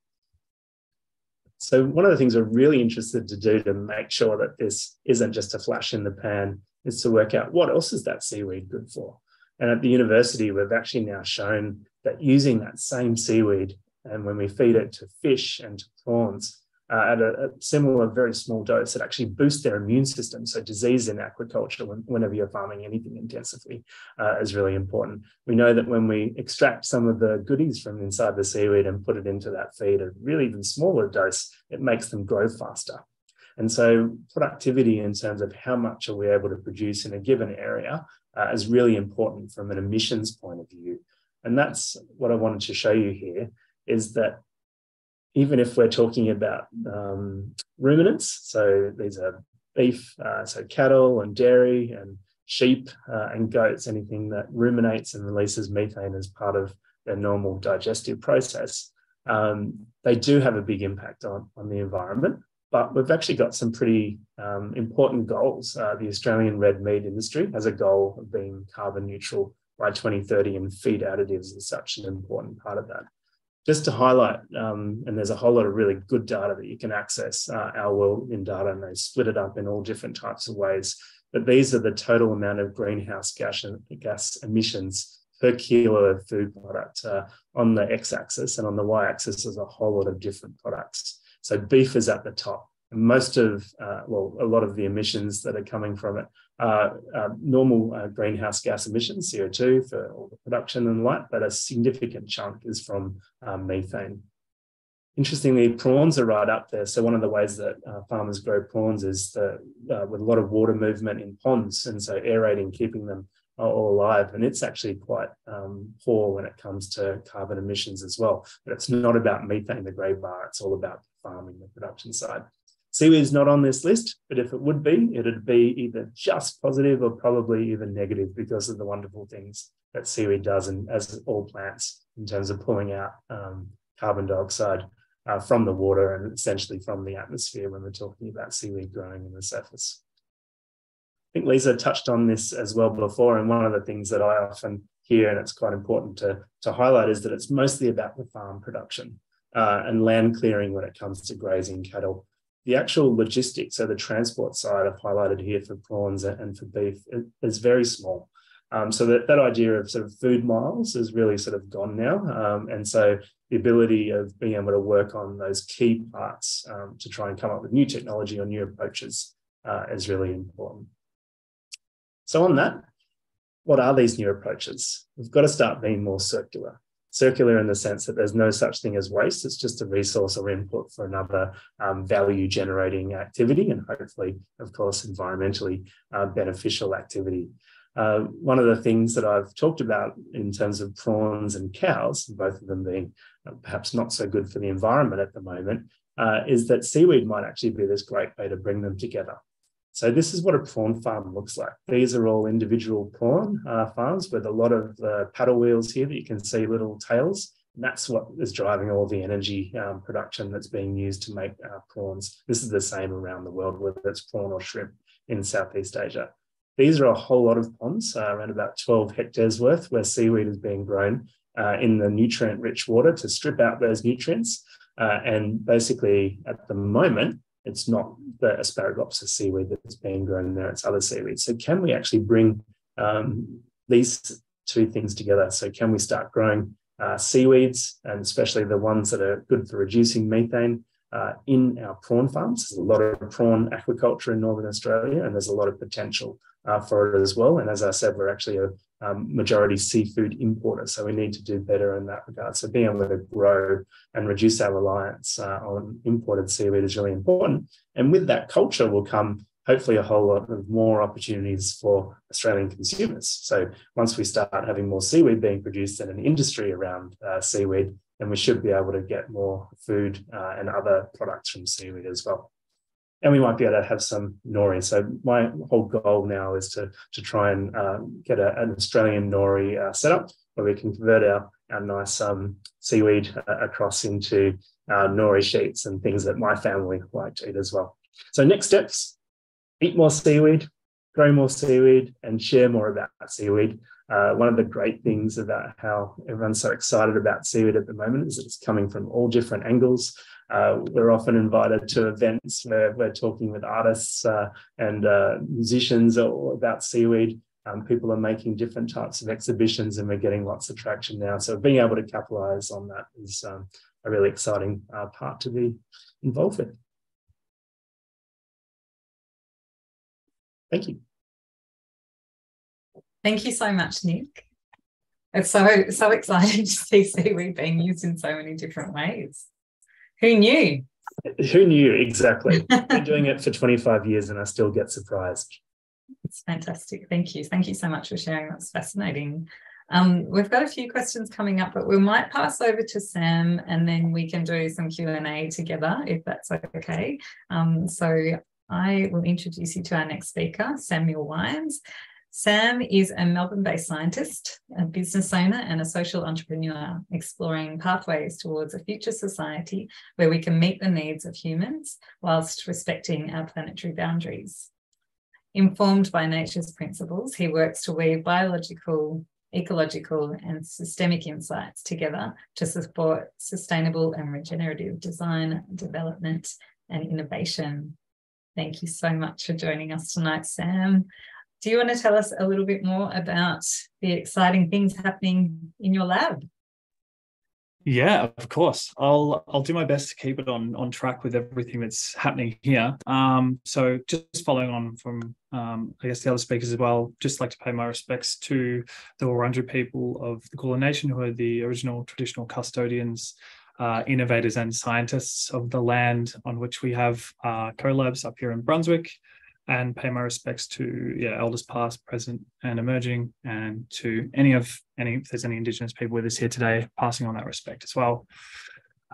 So one of the things we're really interested to do to make sure that this isn't just a flash in the pan is to work out what else is that seaweed good for. And at the university, we've actually now shown that using that same seaweed and when we feed it to fish and to prawns uh, at a, a, similar, very small dose, it actually boosts their immune system. So, disease in aquaculture, when, whenever you're farming anything intensively, uh, is really important. We know that when we extract some of the goodies from inside the seaweed and put it into that feed, a really even smaller dose, it makes them grow faster. And so, productivity in terms of how much are we able to produce in a given area uh, is really important from an emissions point of view. And that's what I wanted to show you here is that even if we're talking about um, ruminants, so these are beef, uh, so cattle and dairy and sheep uh, and goats, anything that ruminates and releases methane as part of their normal digestive process, um, they do have a big impact on, on the environment. But we've actually got some pretty um, important goals. Uh, the Australian red meat industry has a goal of being carbon neutral by 2030, and feed additives is such an important part of that just to highlight, um, and there's a whole lot of really good data that you can access uh, our world in data, and they split it up in all different types of ways. But these are the total amount of greenhouse gas, gas emissions per kilo of food product uh, on the x-axis, and on the y-axis is a whole lot of different products. So beef is at the top. And most of, uh, well, a lot of the emissions that are coming from it are uh, normal uh, greenhouse gas emissions, CO2 for all the production and light, but a significant chunk is from um, methane. Interestingly, prawns are right up there. So one of the ways that uh, farmers grow prawns is the, uh, with a lot of water movement in ponds, and so aerating, keeping them all alive. And it's actually quite um, poor when it comes to carbon emissions as well. But it's not about methane, the grey bar. It's all about farming, the production side. Seaweed is not on this list, but if it would be, it'd be either just positive or probably even negative because of the wonderful things that seaweed does, and as all plants, in terms of pulling out um, carbon dioxide uh, from the water and essentially from the atmosphere when we're talking about seaweed growing in the surface. I think Liza touched on this as well before, and one of the things that I often hear, and it's quite important to, to highlight, is that it's mostly about the farm production uh, and land clearing when it comes to grazing cattle the actual logistics, so the transport side I've highlighted here for prawns and for beef is very small. Um, so that, that idea of sort of food miles is really sort of gone now. Um, and so the ability of being able to work on those key parts um, to try and come up with new technology or new approaches uh, is really important. So on that, what are these new approaches? We've got to start being more circular circular in the sense that there's no such thing as waste. It's just a resource or input for another um, value generating activity and hopefully, of course, environmentally uh, beneficial activity. Uh, one of the things that I've talked about in terms of prawns and cows, both of them being uh, perhaps not so good for the environment at the moment, uh, is that seaweed might actually be this great way to bring them together. So this is what a prawn farm looks like. These are all individual prawn uh, farms with a lot of uh, paddle wheels here that you can see little tails. And that's what is driving all the energy um, production that's being used to make uh, prawns. This is the same around the world, whether it's prawn or shrimp in Southeast Asia. These are a whole lot of ponds, uh, around about 12 hectares worth, where seaweed is being grown uh, in the nutrient rich water to strip out those nutrients. Uh, and basically, at the moment, it's not the Asparagopsis seaweed that's being grown there, it's other seaweed. So, can we actually bring um, these two things together? So, can we start growing uh, seaweeds, and especially the ones that are good for reducing methane? Uh, in our prawn farms. There's a lot of prawn aquaculture in Northern Australia, and there's a lot of potential uh, for it as well. And as I said, we're actually a um, majority seafood importer, so we need to do better in that regard. So being able to grow and reduce our reliance uh, on imported seaweed is really important. And with that culture will come hopefully a whole lot of more opportunities for Australian consumers. So once we start having more seaweed being produced and an industry around uh, seaweed, then we should be able to get more food uh, and other products from seaweed as well and we might be able to have some nori. So my whole goal now is to to try and um, get a, an Australian nori uh, setup where we can convert our our nice um, seaweed uh, across into uh, nori sheets and things that my family like to eat as well. So next steps: eat more seaweed, grow more seaweed, and share more about seaweed. Uh, one of the great things about how everyone's so excited about seaweed at the moment is that it's coming from all different angles. Uh, we're often invited to events where we're talking with artists uh, and uh, musicians about seaweed. Um, people are making different types of exhibitions and we're getting lots of traction now. So being able to capitalize on that is um, a really exciting uh, part to be involved with. Thank you. Thank you so much, Nick. It's so so exciting to see seaweed being used in so many different ways. Who knew? Who knew exactly? I've been doing it for 25 years and I still get surprised. It's fantastic. Thank you. Thank you so much for sharing. That's fascinating. Um, we've got a few questions coming up, but we might pass over to Sam and then we can do some Q&A together if that's okay. Um, so I will introduce you to our next speaker, Samuel Wines. Sam is a Melbourne based scientist, a business owner, and a social entrepreneur exploring pathways towards a future society where we can meet the needs of humans whilst respecting our planetary boundaries. Informed by nature's principles, he works to weave biological, ecological, and systemic insights together to support sustainable and regenerative design, development, and innovation. Thank you so much for joining us tonight, Sam. Do you want to tell us a little bit more about the exciting things happening in your lab? Yeah, of course. I'll I'll do my best to keep it on on track with everything that's happening here. Um, so just following on from um, I guess the other speakers as well, just like to pay my respects to the Wurundjeri people of the Kulin Nation, who are the original traditional custodians, uh, innovators, and scientists of the land on which we have uh, Co-Labs up here in Brunswick. And pay my respects to yeah elders past present and emerging and to any of any if there's any indigenous people with us here today passing on that respect as well.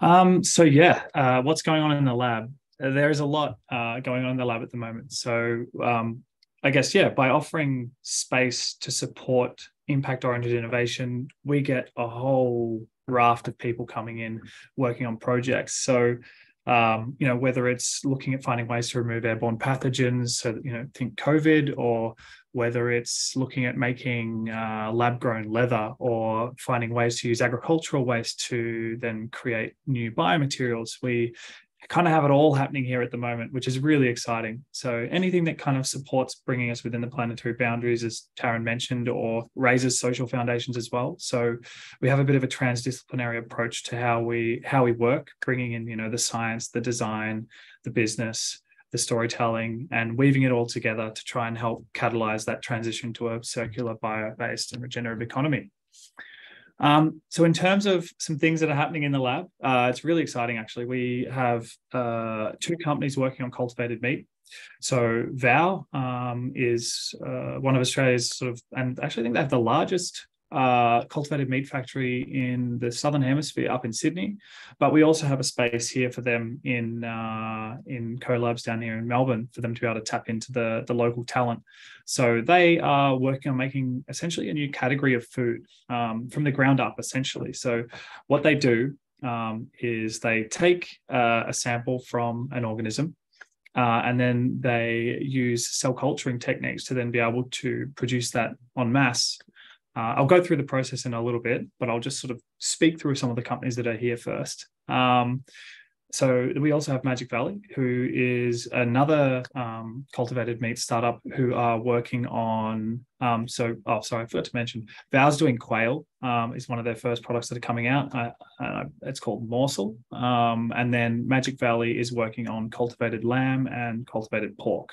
Um, so yeah uh, what's going on in the lab? There is a lot uh, going on in the lab at the moment. So um, i guess yeah by offering space to support impact oriented innovation we get a whole raft of people coming in working on projects so um, you know, whether it's looking at finding ways to remove airborne pathogens, so that, you know, think COVID, or whether it's looking at making uh, lab grown leather or finding ways to use agricultural waste to then create new biomaterials. We kind of have it all happening here at the moment, which is really exciting. So anything that kind of supports bringing us within the planetary boundaries, as Taryn mentioned, or raises social foundations as well. So we have a bit of a transdisciplinary approach to how we how we work, bringing in you know the science, the design, the business, the storytelling, and weaving it all together to try and help catalyze that transition to a circular, bio-based, and regenerative economy. Um, so in terms of some things that are happening in the lab, uh, it's really exciting actually. We have uh, two companies working on cultivated meat. So Vow um, is uh, one of Australia's sort of, and actually I think they have the largest uh, cultivated meat factory in the southern hemisphere up in Sydney, but we also have a space here for them in uh, in CoLabs down here in Melbourne for them to be able to tap into the the local talent. So they are working on making essentially a new category of food um, from the ground up, essentially. So what they do um, is they take uh, a sample from an organism uh, and then they use cell culturing techniques to then be able to produce that en masse uh, I'll go through the process in a little bit, but I'll just sort of speak through some of the companies that are here first. Um, so we also have Magic Valley, who is another um, cultivated meat startup who are working on. Um, so, oh, sorry, I forgot to mention. Vow's doing quail. Um, is one of their first products that are coming out. Uh, uh, it's called Morsel. Um, and then Magic Valley is working on cultivated lamb and cultivated pork.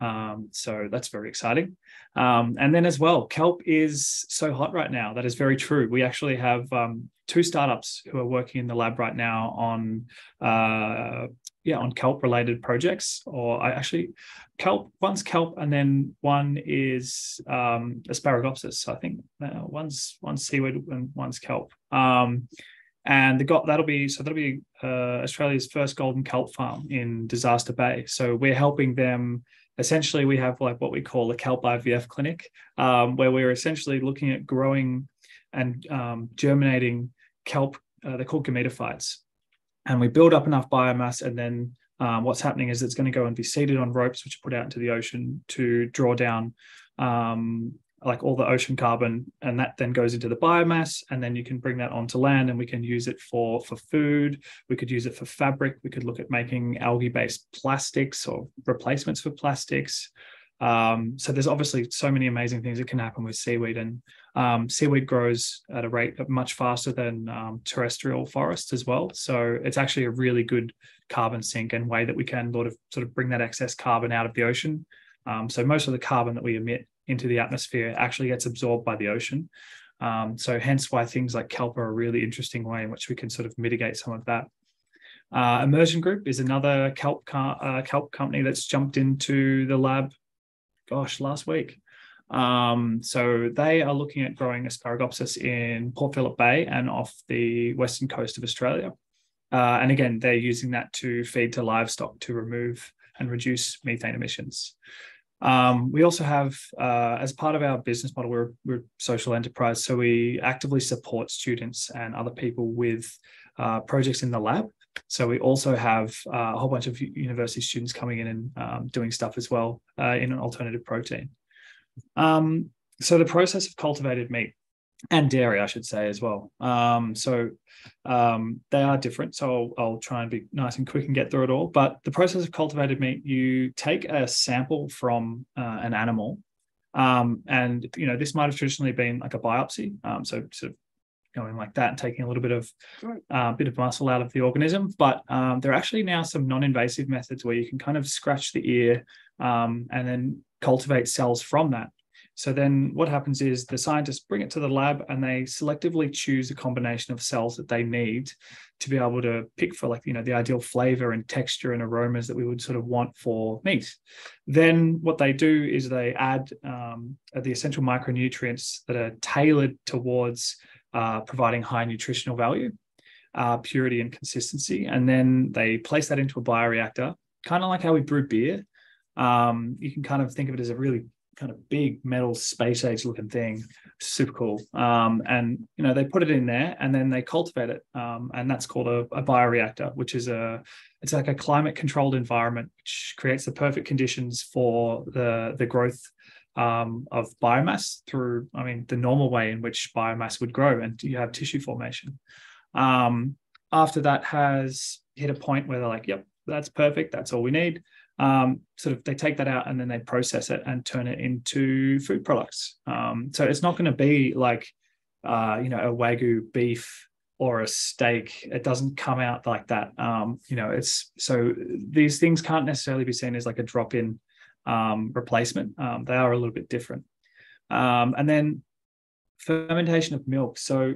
Um, so that's very exciting. Um, and then as well, kelp is so hot right now. That is very true. We actually have um, two startups who are working in the lab right now on uh, yeah on kelp related projects. Or I actually kelp one's kelp and then one is um, asparagopsis. I think uh, one's one's seaweed and one's kelp. Um, and the got that'll be so that'll be uh, Australia's first golden kelp farm in Disaster Bay. So we're helping them essentially we have like what we call a kelp IVF clinic, um, where we're essentially looking at growing and um, germinating kelp. Uh, they're called gametophytes, and we build up enough biomass, and then um, what's happening is it's going to go and be seeded on ropes, which are put out into the ocean to draw down um, like all the ocean carbon and that then goes into the biomass and then you can bring that onto land and we can use it for for food. We could use it for fabric. We could look at making algae based plastics or replacements for plastics. Um, so there's obviously so many amazing things that can happen with seaweed and um, seaweed grows at a rate much faster than um, terrestrial forests as well. So it's actually a really good carbon sink and way that we can sort of sort of bring that excess carbon out of the ocean. Um, so most of the carbon that we emit into the atmosphere actually gets absorbed by the ocean. Um, so hence why things like kelp are a really interesting way in which we can sort of mitigate some of that. Uh, Immersion Group is another kelp car, uh, kelp company that's jumped into the lab. Gosh, last week. Um, so they are looking at growing asparagopsis in Port Phillip Bay and off the western coast of Australia. Uh, and again, they're using that to feed to livestock to remove and reduce methane emissions. Um, we also have, uh, as part of our business model, we're, we're social enterprise, so we actively support students and other people with uh, projects in the lab. So we also have uh, a whole bunch of university students coming in and um, doing stuff as well uh, in an alternative protein. Um, so the process of cultivated meat and dairy, I should say as well. Um, so um, they are different. So I'll, I'll, try and be nice and quick and get through it all. But the process of cultivated meat, you take a sample from uh, an animal, um, and you know this might have traditionally been like a biopsy. Um, so sort of going like that and taking a little bit of a uh, bit of muscle out of the organism. But um, there are actually now some non-invasive methods where you can kind of scratch the ear um, and then cultivate cells from that. So then what happens is the scientists bring it to the lab and they selectively choose a combination of cells that they need to be able to pick for like, you know, the ideal flavor and texture and aromas that we would sort of want for meat. Then what they do is they add um, the essential micronutrients that are tailored towards uh, providing high nutritional value, uh, purity and consistency. And then they place that into a bioreactor, kind of like how we brew beer. Um, you can kind of think of it as a really kind of big metal space age looking thing super cool. Um, and you know they put it in there and then they cultivate it. Um, and that's called a, a, bioreactor which is a it's like a climate controlled environment which creates the perfect conditions for the the growth um, of biomass through i mean the normal way in which biomass would grow and you have tissue formation. Um, after that has hit a point where they're like yep that's perfect. That's all we need um, sort of they take that out and then they process it and turn it into food products. Um, so it's not going to be like uh, you know a wagyu beef or a steak. It doesn't come out like that. Um, you know, it's so these things can't necessarily be seen as like a drop-in um, replacement. Um, they are a little bit different. Um, and then fermentation of milk. So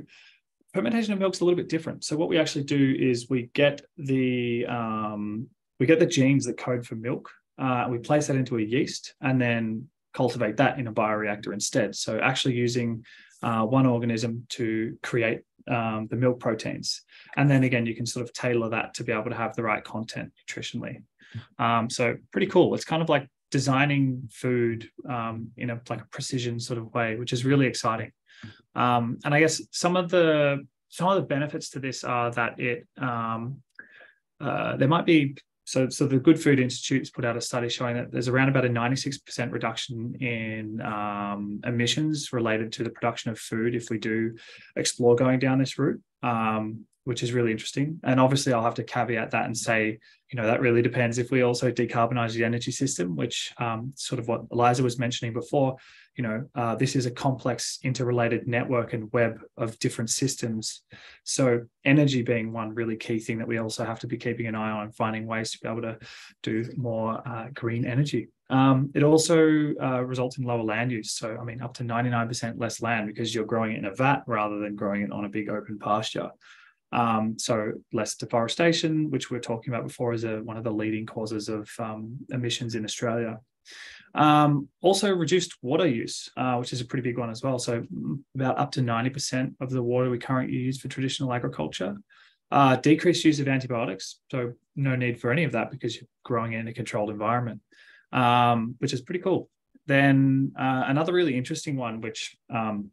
fermentation of milk is a little bit different. So what we actually do is we get the um, we get the genes that code for milk. Uh, we place that into a yeast and then cultivate that in a bioreactor instead. So actually using uh, one organism to create um, the milk proteins. And then again, you can sort of tailor that to be able to have the right content nutritionally. Um, so pretty cool. It's kind of like designing food um, in a like a precision sort of way, which is really exciting. Um, and I guess some of the some of the benefits to this are that it um, uh, there might be so, so the Good Food Institute's put out a study showing that there's around about a 96% reduction in um, emissions related to the production of food if we do explore going down this route. Um, which is really interesting. And obviously, I'll have to caveat that and say, you know, that really depends if we also decarbonize the energy system, which um, sort of what Eliza was mentioning before. You know, uh, this is a complex, interrelated network and web of different systems. So, energy being one really key thing that we also have to be keeping an eye on, finding ways to be able to do more uh, green energy. Um, it also uh, results in lower land use. So, I mean, up to 99% less land because you're growing it in a vat rather than growing it on a big open pasture. Um, so less deforestation, which we are talking about before, is a, one of the leading causes of um, emissions in Australia. Um, also reduced water use, uh, which is a pretty big one as well. So about up to 90% of the water we currently use for traditional agriculture. Uh, decreased use of antibiotics. So no need for any of that because you're growing in a controlled environment, um, which is pretty cool. Then uh, another really interesting one, which um,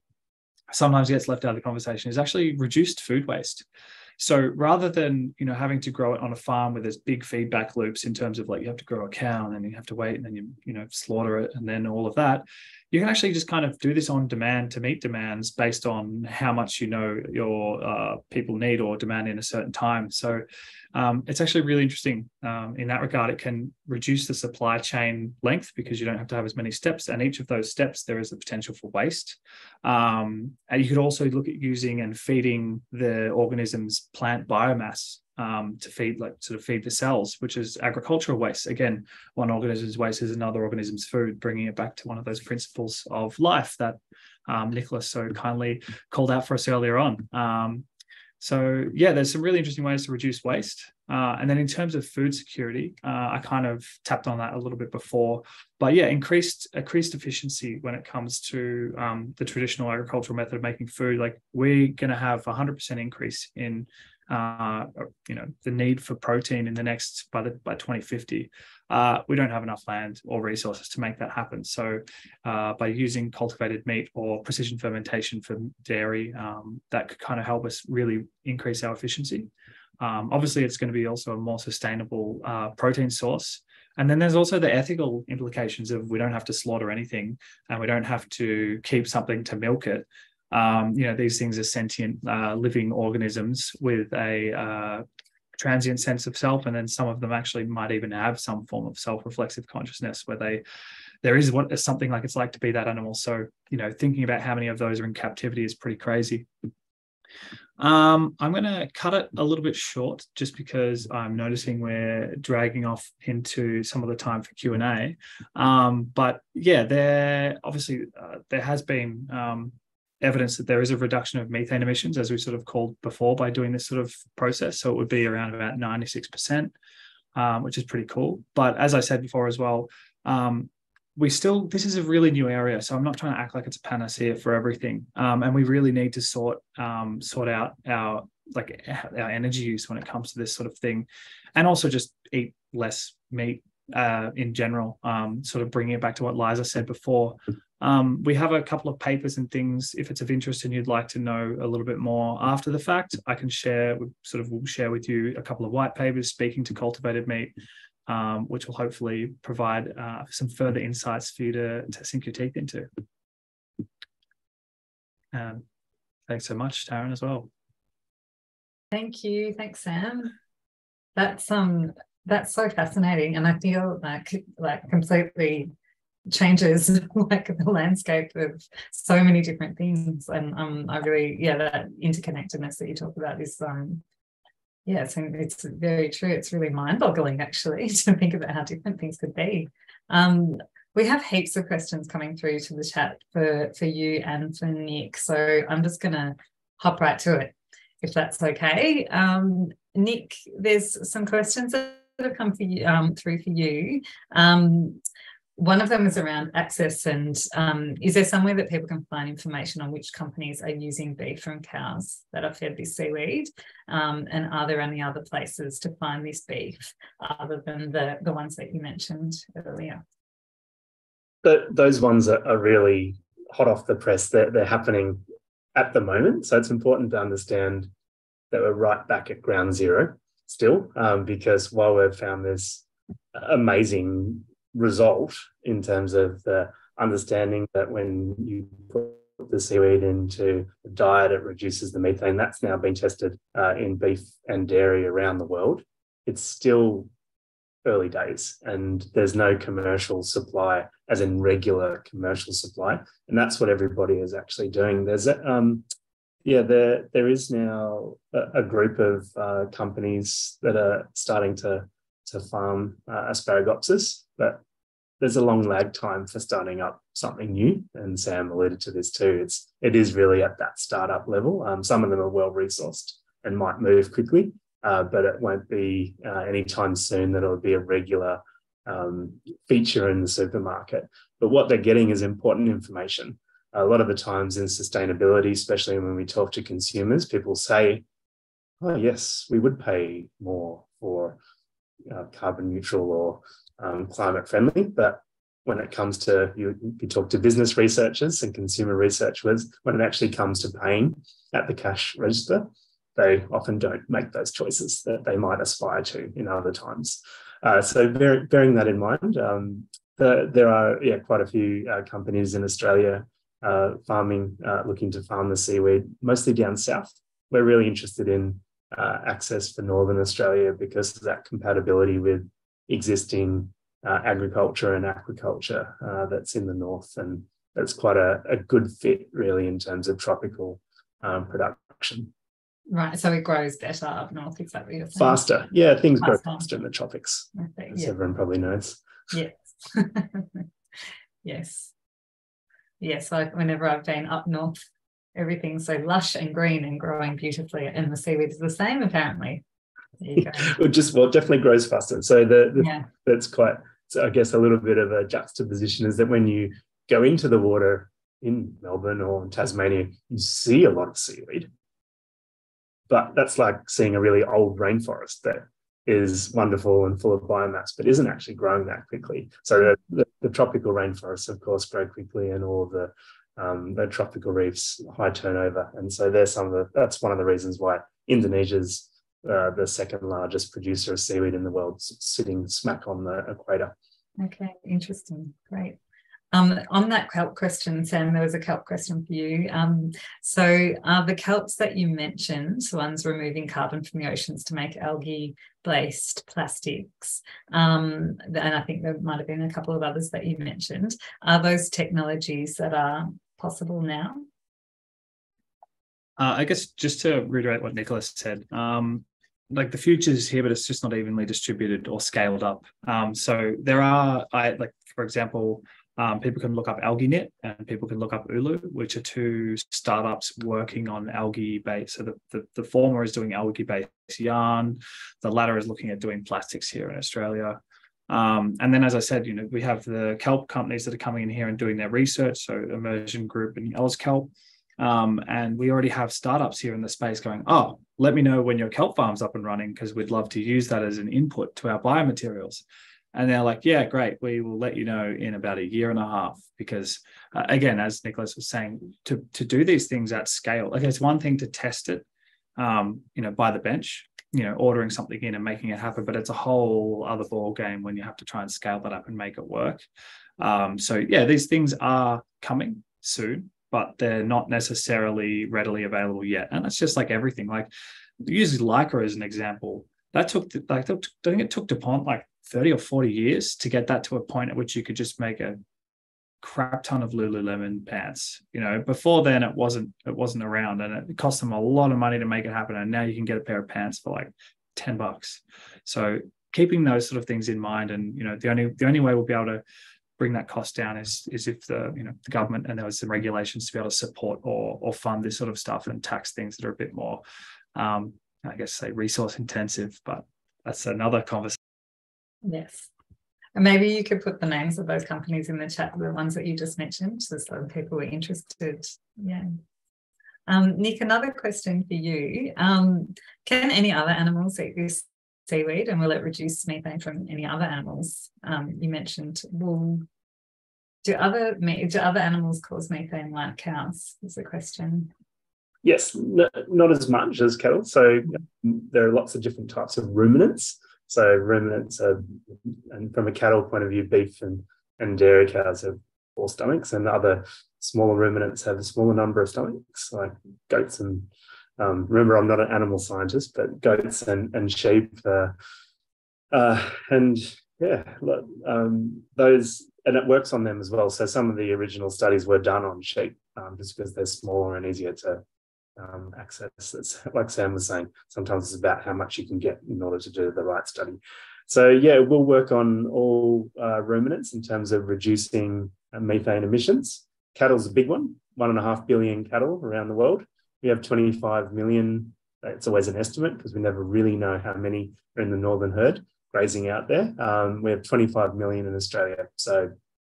sometimes gets left out of the conversation is actually reduced food waste. So rather than you know having to grow it on a farm where there's big feedback loops in terms of like you have to grow a cow and then you have to wait and then you you know slaughter it and then all of that, you can actually just kind of do this on demand to meet demands based on how much you know your uh, people need or demand in a certain time. So um, it's actually really interesting um, in that regard. It can reduce the supply chain length because you don't have to have as many steps, and each of those steps there is a potential for waste. Um, and you could also look at using and feeding the organisms plant biomass um, to feed like sort of feed the cells, which is agricultural waste. Again, one organism's waste is another organism's food, bringing it back to one of those principles of life that um, Nicholas so kindly called out for us earlier on. Um, so yeah, there's some really interesting ways to reduce waste. Uh, and then in terms of food security, uh, I kind of tapped on that a little bit before, but yeah, increased increased efficiency when it comes to um, the traditional agricultural method of making food. Like we're going to have hundred percent increase in uh, you know the need for protein in the next by the by 2050 uh, we don't have enough land or resources to make that happen. So uh, by using cultivated meat or precision fermentation for dairy um, that could kind of help us really increase our efficiency. Um, obviously it's going to be also a more sustainable uh, protein source. And then there's also the ethical implications of we don't have to slaughter anything and we don't have to keep something to milk it um, you know, these things are sentient uh, living organisms with a uh, transient sense of self, and then some of them actually might even have some form of self-reflexive consciousness where they there is what is something like it's like to be that animal. So, you know, thinking about how many of those are in captivity is pretty crazy. Um, I'm going to cut it a little bit short just because I'm noticing we're dragging off into some of the time for Q and A. Um, but yeah, there obviously uh, there has been um, evidence that there is a reduction of methane emissions, as we sort of called before, by doing this sort of process. So it would be around about 96%, um, which is pretty cool. But as I said before as well, um, we still, this is a really new area. So I'm not trying to act like it's a panacea for everything. Um, and we really need to sort, um, sort out our, like our energy use when it comes to this sort of thing. And also just eat less meat uh, in general, um, sort of bringing it back to what Liza said before. Um, we have a couple of papers and things. If it's of interest and you'd like to know a little bit more after the fact, I can share. Sort of, we'll share with you a couple of white papers speaking to cultivated meat, um, which will hopefully provide uh, some further insights for you to, to sink your teeth into. Um, thanks so much, Taryn, as well. Thank you. Thanks, Sam. That's um that's so fascinating, and I feel like like completely changes like the landscape of so many different things. And um i really yeah that interconnectedness that you talk about is um yeah it's, it's very true. It's really mind-boggling actually to think about how different things could be. Um we have heaps of questions coming through to the chat for for you and for nick so i'm just gonna hop right to it if that's okay. Um nick there's some questions that have come for you, um, through for you. Um one of them is around access and um, is there somewhere that people can find information on which companies are using beef from cows that are fed this seaweed? Um, and are there any other places to find this beef other than the, the ones that you mentioned earlier? The, those ones are, are really hot off the press. They're, they're happening at the moment so it's important to understand that we're right back at ground zero still um, because while we've found this amazing result in terms of the understanding that when you put the seaweed into the diet, it reduces the methane. That's now been tested uh, in beef and dairy around the world. It's still early days and there's no commercial supply, as in regular commercial supply. And that's what everybody is actually doing. There's a, um, yeah, there there is now a, a group of uh, companies that are starting to to farm uh, asparagopsis, but there's a long lag time for starting up something new. And Sam alluded to this too. It's it is really at that startup level. Um, some of them are well resourced and might move quickly, uh, but it won't be uh, anytime soon that it'll be a regular um, feature in the supermarket. But what they're getting is important information. A lot of the times in sustainability, especially when we talk to consumers, people say, "Oh yes, we would pay more for uh, carbon neutral or um, climate friendly. But when it comes to you, you talk to business researchers and consumer researchers, when it actually comes to paying at the cash register, they often don't make those choices that they might aspire to in other times. Uh, so bear, bearing that in mind, um, the, there are yeah quite a few uh, companies in Australia uh, farming, uh, looking to farm the seaweed, mostly down south. We're really interested in uh, access for Northern Australia because of that compatibility with existing uh, agriculture and aquaculture uh, that's in the north. And that's quite a, a, good fit, really, in terms of tropical um, production. Right. So it grows better up north, is that what you're saying? Faster. Yeah, things faster. grow faster in the tropics, think, as yeah. everyone probably knows. Yes. yes. Yes. Like whenever I've been up north everything's so lush and green and growing beautifully, and the seaweed is the same apparently. it just well, definitely grows faster. So the, the yeah. that's quite. So I guess a little bit of a juxtaposition is that when you go into the water in Melbourne or Tasmania, you see a lot of seaweed, but that's like seeing a really old rainforest that is wonderful and full of biomass, but isn't actually growing that quickly. So the, the, the tropical rainforests, of course, grow quickly, and all the um, the tropical reefs high turnover, and so there's some of the, that's one of the reasons why Indonesia's uh, the second largest producer of seaweed in the world, sitting smack on the equator. Okay, interesting, great. Um, on that kelp question, Sam, there was a kelp question for you. Um, so, are the kelps that you mentioned, the ones removing carbon from the oceans to make algae based plastics, um, and I think there might have been a couple of others that you mentioned, are those technologies that are possible now? Uh, I guess just to reiterate what Nicholas said, um, like the future is here, but it's just not evenly distributed or scaled up. Um, so there are, I like for example, um, people can look up AlgiKnit and people can look up Uluu, which are two startups working on algae based. So the, the, the former is doing algae based yarn, the latter is looking at doing plastics here in Australia. Um, and then, as I said, you know, we have the kelp companies that are coming in here and doing their research. So Immersion Group and Elskelp. Um, and we already have startups here in the space going, oh, let me know when your kelp farm's up and running because we'd love to use that as an input to our biomaterials. And they're like, yeah, great. We will let you know in about a year and a half because, uh, again, as Nicholas was saying, to to do these things at scale, like it's one thing to test it, um, you know, by the bench, you know ordering something in and making it happen but it's a whole other ball game when you have to try and scale that up and make it work. Um, so yeah these things are coming soon but they're not necessarily readily available yet. And it's just like everything. Like use lycra as an example that took like i think it took dupont like 30 or 40 years to get that to a point at which you could just make a crap ton of Lululemon pants. You know, before then it wasn't it wasn't around, and it cost them a lot of money to make it happen. And now you can get a pair of pants for like ten bucks. So keeping those sort of things in mind, and you know, the only the only way we'll be able to bring that cost down is is if the you know the government and there was some regulations to be able to support or or fund this sort of stuff and tax things that are a bit more, um, I guess, say resource intensive. But that's another conversation. Yes. And maybe you could put the names of those companies in the chat, the ones that you just mentioned, so that people were interested. Yeah. Um, Nick, another question for you. Um, can any other animals eat this seaweed and will it reduce methane from any other animals? Um, you mentioned wool. Do other do other animals cause methane like cows? Is the question. Yes, not as much as cattle. So there are lots of different types of ruminants. So ruminants are, and from a cattle point of view, beef and, and dairy cows have four stomachs, and other smaller ruminants have a smaller number of stomachs, like goats and um, remember, I'm not an animal scientist, but goats and, and sheep. Uh, uh, and yeah, um, those, and it works on them as well. So some of the original studies were done on sheep um, just because they're smaller and easier to um, access. It's like Sam was saying, sometimes it's about how much you can get in order to do the right study. So yeah, we'll work on all uh, ruminants in terms of reducing uh, methane emissions. Cattle's a big one, one and a half billion cattle around the world we have 25 million. It's always an estimate because we never really know how many are in the northern herd grazing out there. Um, we have 25 million in Australia. So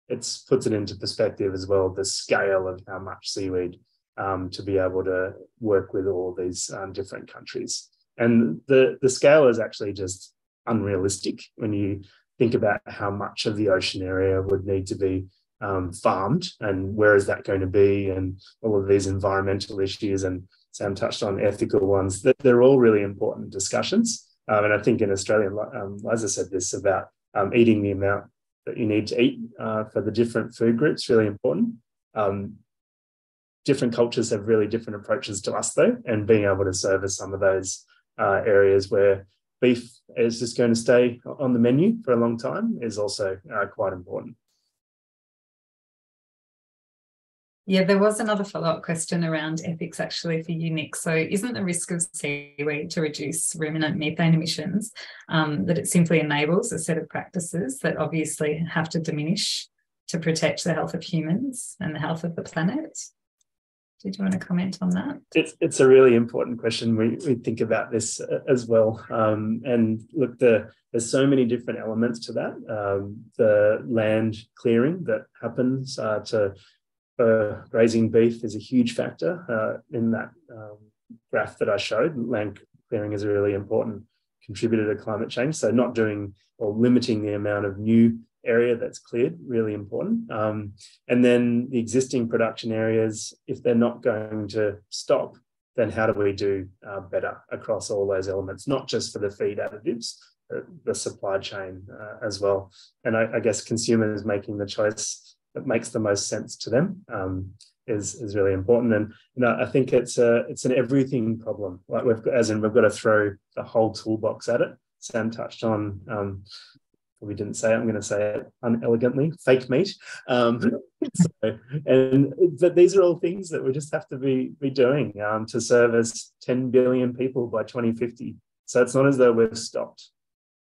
it puts it into perspective as well, the scale of how much seaweed um, to be able to work with all these um, different countries. And the, the scale is actually just unrealistic when you think about how much of the ocean area would need to be um, farmed and where is that going to be and all of these environmental issues. And Sam touched on ethical ones. That they're all really important discussions. Um, and I think in Australia um, Liza said this about um, eating the amount that you need to eat uh, for the different food groups really important. Um, different cultures have really different approaches to us though and being able to service some of those uh, areas where beef is just going to stay on the menu for a long time is also uh, quite important Yeah, there was another follow up question around ethics actually for you, Nick. So, isn't the risk of seaweed to reduce ruminant methane emissions um, that it simply enables a set of practices that obviously have to diminish to protect the health of humans and the health of the planet? Did you want to comment on that? It's it's a really important question. We, we think about this uh, as well. Um, and look, the, there's so many different elements to that. Um, the land clearing that happens uh, to uh, grazing beef is a huge factor uh, in that um, graph that I showed. Land clearing is a really important contributor to climate change. So not doing or limiting the amount of new area that's cleared, really important. Um, and then the existing production areas, if they're not going to stop, then how do we do uh, better across all those elements, not just for the feed additives, the supply chain uh, as well. And I, I guess consumers making the choice that makes the most sense to them um, is is really important. And you know, I think it's a it's an everything problem. Like we've got, as in we've got to throw the whole toolbox at it. Sam touched on. Um, we didn't say it, I'm going to say it unelegantly, fake meat. Um, so, and but these are all things that we just have to be be doing um, to service 10 billion people by 2050. So it's not as though we've stopped.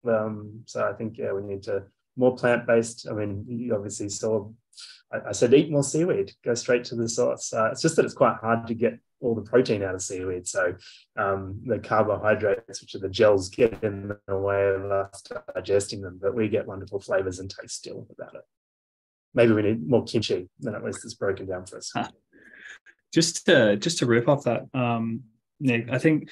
Um, so I think yeah, we need to more plant based. I mean, you obviously saw I, I, said eat more seaweed, go straight to the source. Uh, it's just that it's quite hard to get all the protein out of seaweed. So um, the carbohydrates, which are the gels, get in the way of us digesting them, but we get wonderful flavors and taste still about it. Maybe we need more kimchi, then at least it's broken down for us. Just to just to rip off that, um, Nick, I think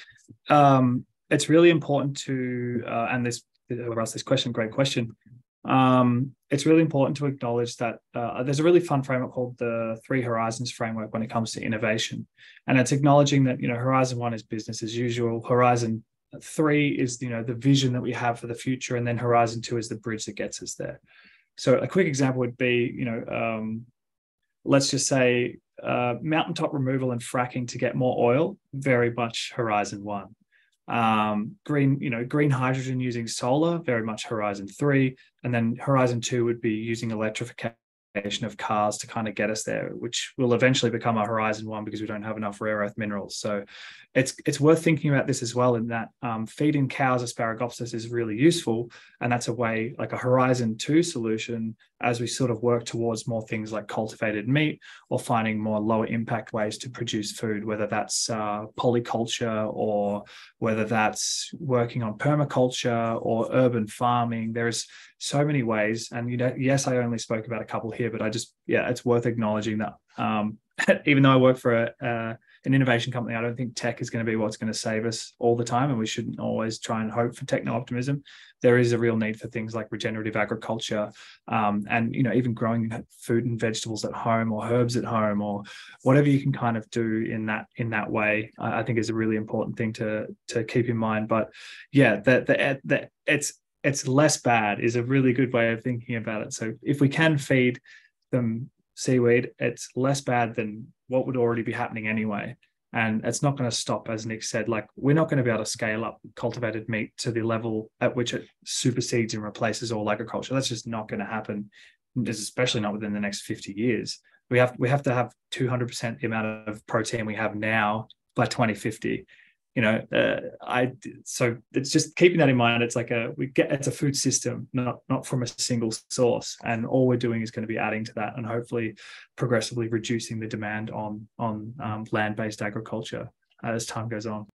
um, it's really important to, uh, and this whoever asked this question, great question um, it's really important to acknowledge that uh, there's a really fun framework called the Three Horizons framework when it comes to innovation, and it's acknowledging that you know Horizon One is business as usual. Horizon Three is you know the vision that we have for the future, and then Horizon Two is the bridge that gets us there. So a quick example would be you know um, let's just say uh, mountaintop removal and fracking to get more oil, very much Horizon One um, green, you know, green hydrogen using solar, very much Horizon 3. And then Horizon 2 would be using electrification of cars to kind of get us there, which will eventually become a Horizon One because we don't have enough rare earth minerals. So it's it's worth thinking about this as well. In that um, feeding cows asparagopsis is really useful, and that's a way like a Horizon Two solution as we sort of work towards more things like cultivated meat or finding more lower impact ways to produce food, whether that's uh, polyculture or whether that's working on permaculture or urban farming. There's so many ways, and you know, yes, I only spoke about a couple here, but I just yeah, it's worth acknowledging that um, even though I work for a, an innovation company, I don't think tech is going to be what's going to save us all the time, and we shouldn't always try and hope for techno optimism. There is a real need for things like regenerative agriculture, um, and you know even growing food and vegetables at home, or herbs at home, or whatever you can kind of do in that in that way. I, I think is a really important thing to to keep in mind. But yeah, that the, the it's it's less bad is a really good way of thinking about it. So if we can feed them seaweed, it's less bad than what would already be happening anyway. And it's not going to stop, as Nick said, like we're not going to be able to scale up cultivated meat to the level at which it supersedes and replaces all agriculture. That's just not going to happen, especially not within the next 50 years. We have we have to have 200% the amount of protein we have now by 2050 you know uh, i so it's just keeping that in mind. It's like a we get it's a food system not not from a single source. And all we're doing is going to be adding to that and hopefully progressively reducing the demand on on um, land-based agriculture as time goes on.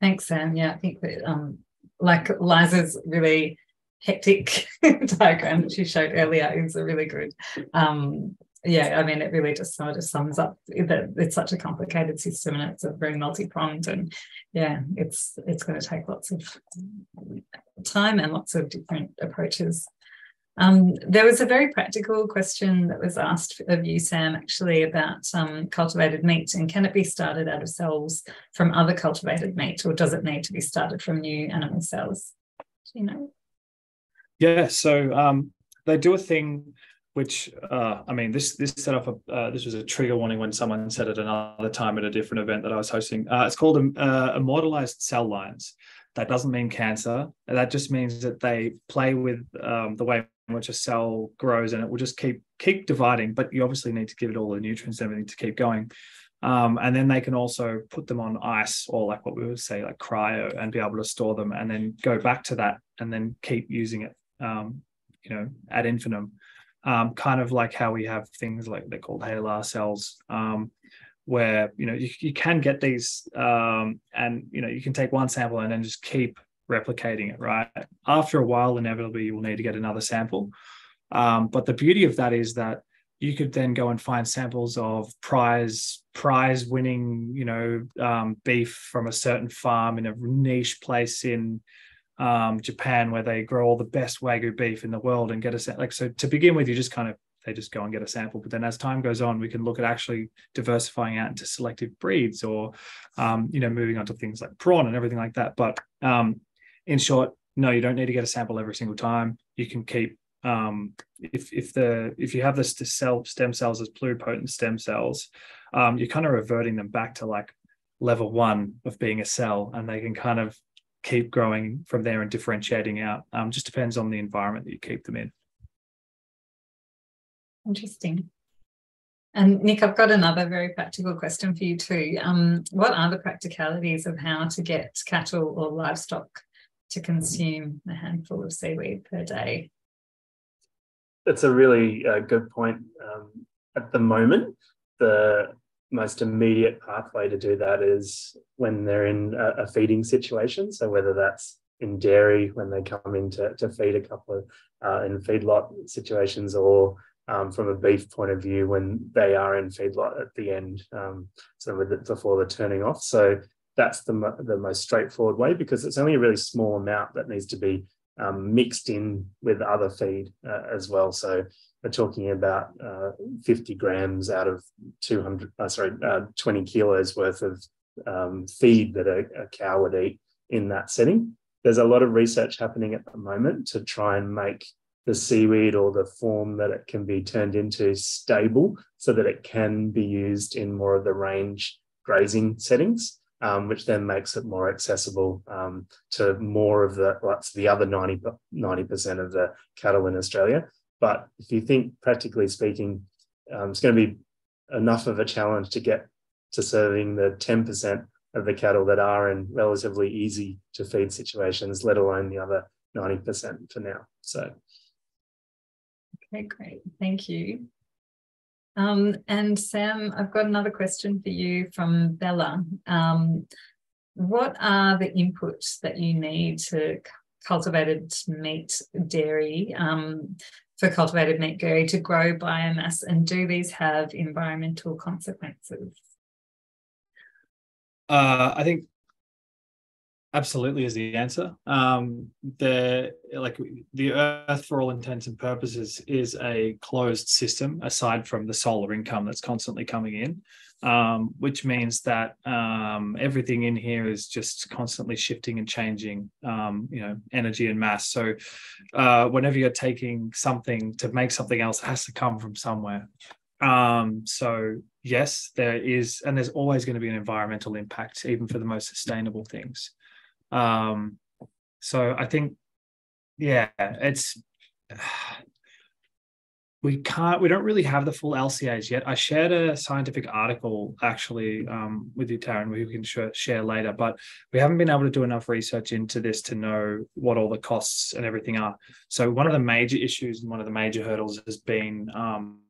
Thanks sam. Yeah i think that um like liza's really hectic diagram that she showed earlier is a really good um yeah, I mean, it really just sort of sums up that it's such a complicated system and it's a very multi-pronged and yeah, it's it's going to take lots of time and lots of different approaches. Um, there was a very practical question that was asked of you, Sam, actually about um, cultivated meat and can it be started out of cells from other cultivated meat or does it need to be started from new animal cells? Do you know? Yeah, so um, they do a thing which uh, I mean, this this set off a uh, this was a trigger warning when someone said it another time at a different event that I was hosting. Uh, it's called uh, immortalized cell lines. That doesn't mean cancer. That just means that they play with um, the way in which a cell grows, and it will just keep keep dividing. But you obviously need to give it all the nutrients and everything to keep going. Um, and then they can also put them on ice or like what we would say like cryo and be able to store them and then go back to that and then keep using it um, you know ad infinitum um, kind of like how we have things like they're called HeLa cells, um, where you know you, you can get these, um, and you know you can take one sample and then just keep replicating it. Right after a while, inevitably you will need to get another sample. Um, but the beauty of that is that you could then go and find samples of prize prize winning you know um, beef from a certain farm in a niche place in um, Japan where they grow all the best wagyu beef in the world and get a like so to begin with you just kind of they just go and get a sample. But then as time goes on we can look at actually diversifying out into selective breeds or um, you know moving on to things like prawn and everything like that. But um, in short no you don't need to get a sample every single time. You can keep um, if if the if you have this to cell stem cells as pluripotent stem cells um, you're kind of reverting them back to like level one of being a cell and they can kind of keep growing from there and differentiating out. Um, just depends on the environment that you keep them in. Interesting. And Nick, I've got another very practical question for you too. Um, what are the practicalities of how to get cattle or livestock to consume a handful of seaweed per day? That's a really uh, good point. Um, at the moment, the most immediate pathway to do that is when they're in a, a, feeding situation. So whether that's in dairy when they come in to, to feed a couple of uh, in feedlot situations or um, from a beef point of view when they are in feedlot at the end, um, so with the, before they're turning off. So that's the, the most straightforward way because it's only a really small amount that needs to be um, mixed in with other feed uh, as well. So we're talking about uh, 50 grams out of 200, uh, sorry, uh, 20 kilos worth of um, feed that a, a, cow would eat in that setting. There's a lot of research happening at the moment to try and make the seaweed or the form that it can be turned into stable so that it can be used in more of the range grazing settings. Um, which then makes it more accessible um, to more of the, like, the other 90, 90% of the cattle in Australia. But if you think practically speaking, um, it's going to be enough of a challenge to get to serving the 10% of the cattle that are in relatively easy to feed situations, let alone the other 90% for now. So, okay, great. Thank you. Um, and Sam, I've got another question for you from Bella. Um, what are the inputs that you need to cultivated meat dairy um, for cultivated meat dairy to grow biomass and do these have environmental consequences? Uh, I think absolutely is the answer. Um, the like the Earth, for all intents and purposes, is a closed system aside from the solar income that's constantly coming in, um, which means that um, everything in here is just constantly shifting and changing. Um, you know, energy and mass. So, uh, whenever you're taking something to make something else, it has to come from somewhere. Um, so yes, there is, and there's always going to be an environmental impact, even for the most sustainable things. Um, so I think, yeah, it's we can't we don't really have the full LCAs yet. I shared a scientific article actually um, with you, Taryn, we can sh- share later, but we haven't been able to do enough research into this to know what all the costs and everything are. So one of the major issues and one of the major hurdles has been um,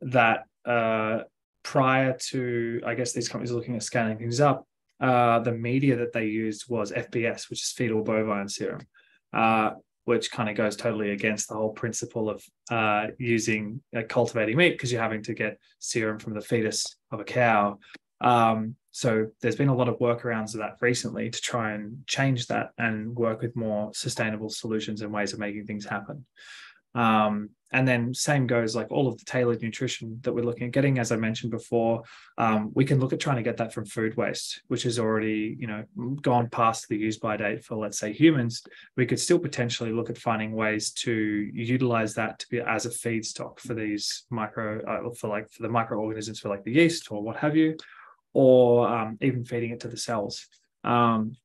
that uh, prior to I guess these companies looking at scaling things up, uh, the media that they used was FBS, which is fetal bovine serum, uh, which kind of goes totally against the whole principle of uh, using uh, cultivating meat because you're having to get serum from the fetus of a cow. Um, so there's been a lot of workarounds of that recently to try and change that and work with more sustainable solutions and ways of making things happen. Um, and then same goes like all of the tailored nutrition that we're looking at getting as i mentioned before um, we can look at trying to get that from food waste which is already you know gone past the use by date for let's say humans. We could still potentially look at finding ways to utilize that to be as a feedstock for these micro uh, for like for the microorganisms for like the yeast or what have you or um, even feeding it to the cells. Um,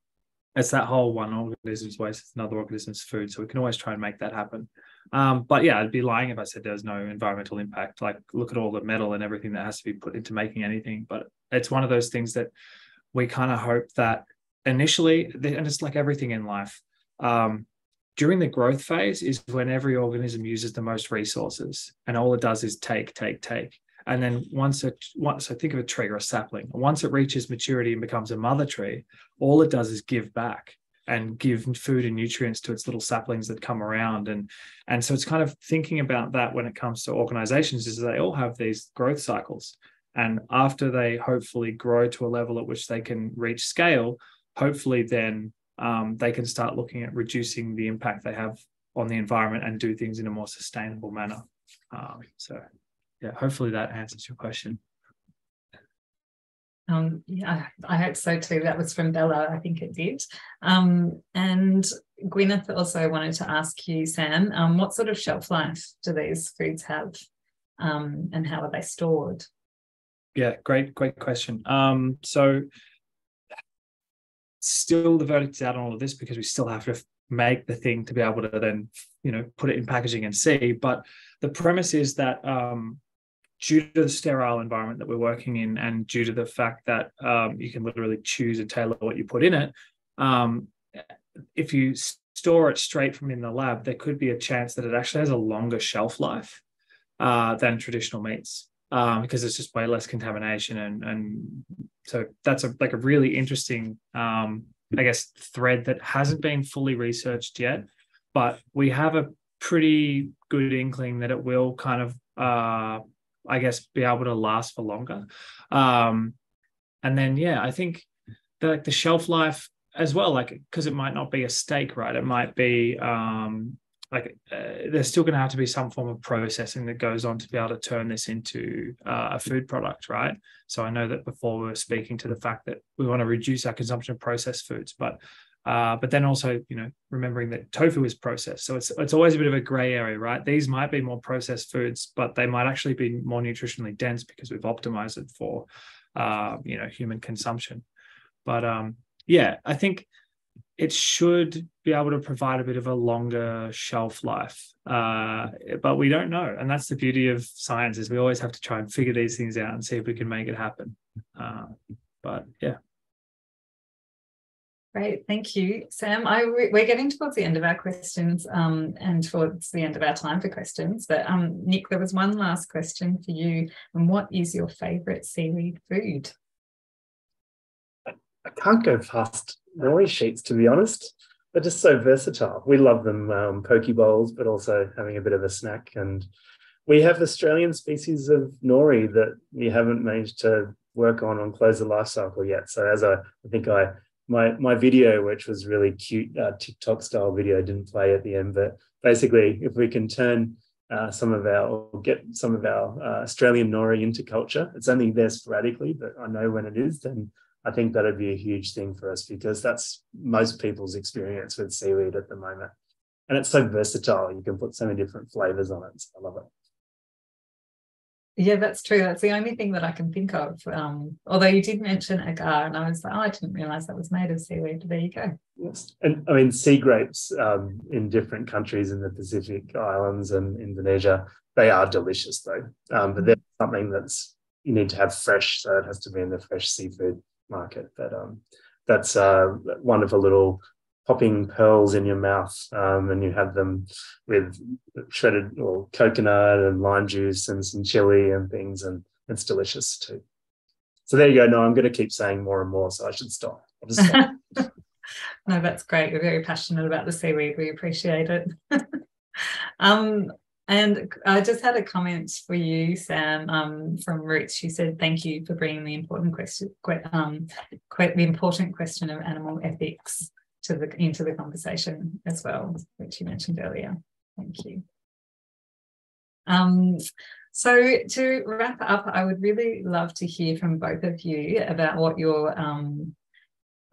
it's that whole one organism's waste is another organism's food. So we can always try and make that happen um, but yeah, I'd be lying if I said there's no environmental impact. Like, look at all the metal and everything that has to be put into making anything. But it's one of those things that we kind of hope that initially, and it's like everything in life, um, during the growth phase is when every organism uses the most resources, and all it does is take, take, take. And then once it, once I think of a tree or a sapling, once it reaches maturity and becomes a mother tree, all it does is give back and give food and nutrients to its little saplings that come around. And and so it's kind of thinking about that when it comes to organizations is they all have these growth cycles. And after they hopefully grow to a level at which they can reach scale hopefully then um, they can start looking at reducing the impact they have on the environment and do things in a more sustainable manner. Um, so yeah hopefully that answers your question um, yeah, I hope so too. That was from Bella. I think it did. Um, and Gwyneth also wanted to ask you, Sam, um, what sort of shelf life do these foods have, um, and how are they stored? Yeah, great, great question. Um, so, still the verdict is out on all of this because we still have to make the thing to be able to then, you know, put it in packaging and see. But the premise is that um, due to the sterile environment that we're working in and due to the fact that um, you can literally choose and tailor what you put in it um, if you store it straight from in the lab there could be a chance that it actually has a longer shelf life uh, than traditional meats um, because it's just way less contamination and and so that's a like a really interesting um, i guess thread that hasn't been fully researched yet but we have a pretty good inkling that it will kind of uh, I guess, be able to last for longer. Um, and then, yeah, I think the, like the shelf life as well, like because it might not be a steak, right? It might be um, like uh, there's still going to have to be some form of processing that goes on to be able to turn this into uh, a food product, right? So I know that before we were speaking to the fact that we want to reduce our consumption of processed foods, but uh, but then also, you know, remembering that tofu is processed, so it's it's always a bit of a gray area, right? These might be more processed foods, but they might actually be more nutritionally dense because we've optimized it for, uh, you know, human consumption. But um, yeah, I think it should be able to provide a bit of a longer shelf life, uh, but we don't know, and that's the beauty of science is we always have to try and figure these things out and see if we can make it happen. Uh, but yeah. Great, thank you, Sam. I, we're getting towards the end of our questions um, and towards the end of our time for questions. But um, Nick, there was one last question for you. And what is your favourite seaweed food? I can't go past nori sheets, to be honest. They're just so versatile. We love them, um, poke bowls, but also having a bit of a snack. And we have Australian species of nori that we haven't managed to work on on close the life cycle yet. So as I, I think I my my video, which was really cute uh, TikTok style video, didn't play at the end. But basically, if we can turn uh, some of our or get some of our uh, Australian nori into culture, it's only there sporadically, but I know when it is, then I think that'd be a huge thing for us because that's most people's experience with seaweed at the moment. And it's so versatile. You can put so many different flavors on it. So I love it. Yeah, that's true. That's the only thing that I can think of. Um, although you did mention agar, and I was like, oh, I didn't realize that was made of seaweed. There you go. Yes. And I mean, sea grapes um, in different countries in the Pacific Islands and Indonesia, they are delicious though. Um, but they're something that's you need to have fresh, so it has to be in the fresh seafood market. But um, that's a wonderful little popping pearls in your mouth um, and you have them with shredded or coconut and lime juice and some chili and things and it's delicious too. So there you go. No i'm going to keep saying more and more so i should stop, stop. no that's great. We're very passionate about the seaweed. We appreciate it. Um, and I just had a comment for you, Sam, um, from Roots. She said, "Thank you for bringing the important question, um, the important question of animal ethics to the into the conversation as well, which you mentioned earlier. Thank you. Um, so to wrap up, I would really love to hear from both of you about what your um,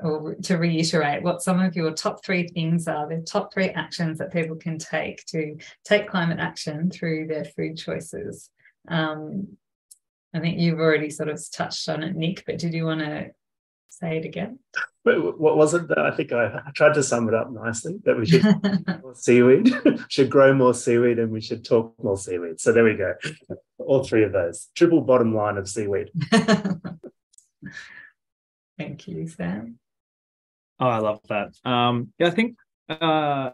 or to reiterate what some of your top three things are, the top three actions that people can take to take climate action through their food choices. Um, I think you've already sort of touched on it, Nick, but did you want to say it again? What was it that I think I, I, tried to sum it up nicely that we should more seaweed, should grow more seaweed, and we should talk more seaweed. So there we go. All three of those. Triple bottom line of seaweed. Thank you, Sam. Oh, I love that. Um, yeah, I think uh,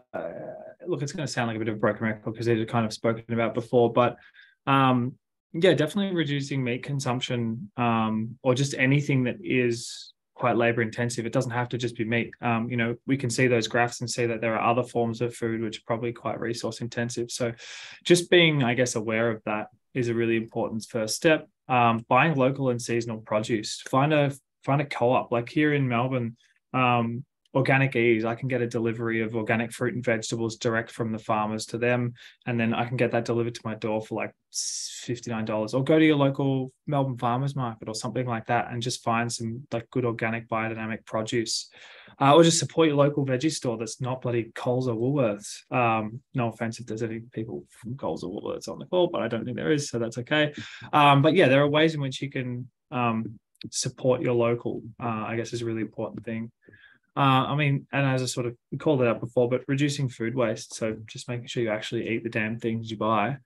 look, it's going to sound like a bit of a broken record because they've kind of spoken about before, but um, yeah, definitely reducing meat consumption um, or just anything that is quite labor intensive. It doesn't have to just be meat. Um, you know, we can see those graphs and see that there are other forms of food which are probably quite resource intensive. So, just being, I guess, aware of that is a really important first step. Um, buying local and seasonal produce. Find a find a co-op. Like here in Melbourne, um, organic ease. I can get a delivery of organic fruit and vegetables direct from the farmers to them and then i can get that delivered to my door for like $59 or go to your local melbourne farmers market or something like that and just find some like good organic biodynamic produce. Uh, or just support your local veggie store that's not bloody coles or woolworths. Um, no offense if there's any people from coles or woolworths on the call but i don't think there is so that's okay. Um, but yeah there are ways in which you can um, support your local uh, i guess is a really important thing uh, I mean, and as I sort of called it out before, but reducing food waste. So just making sure you actually eat the damn things you buy.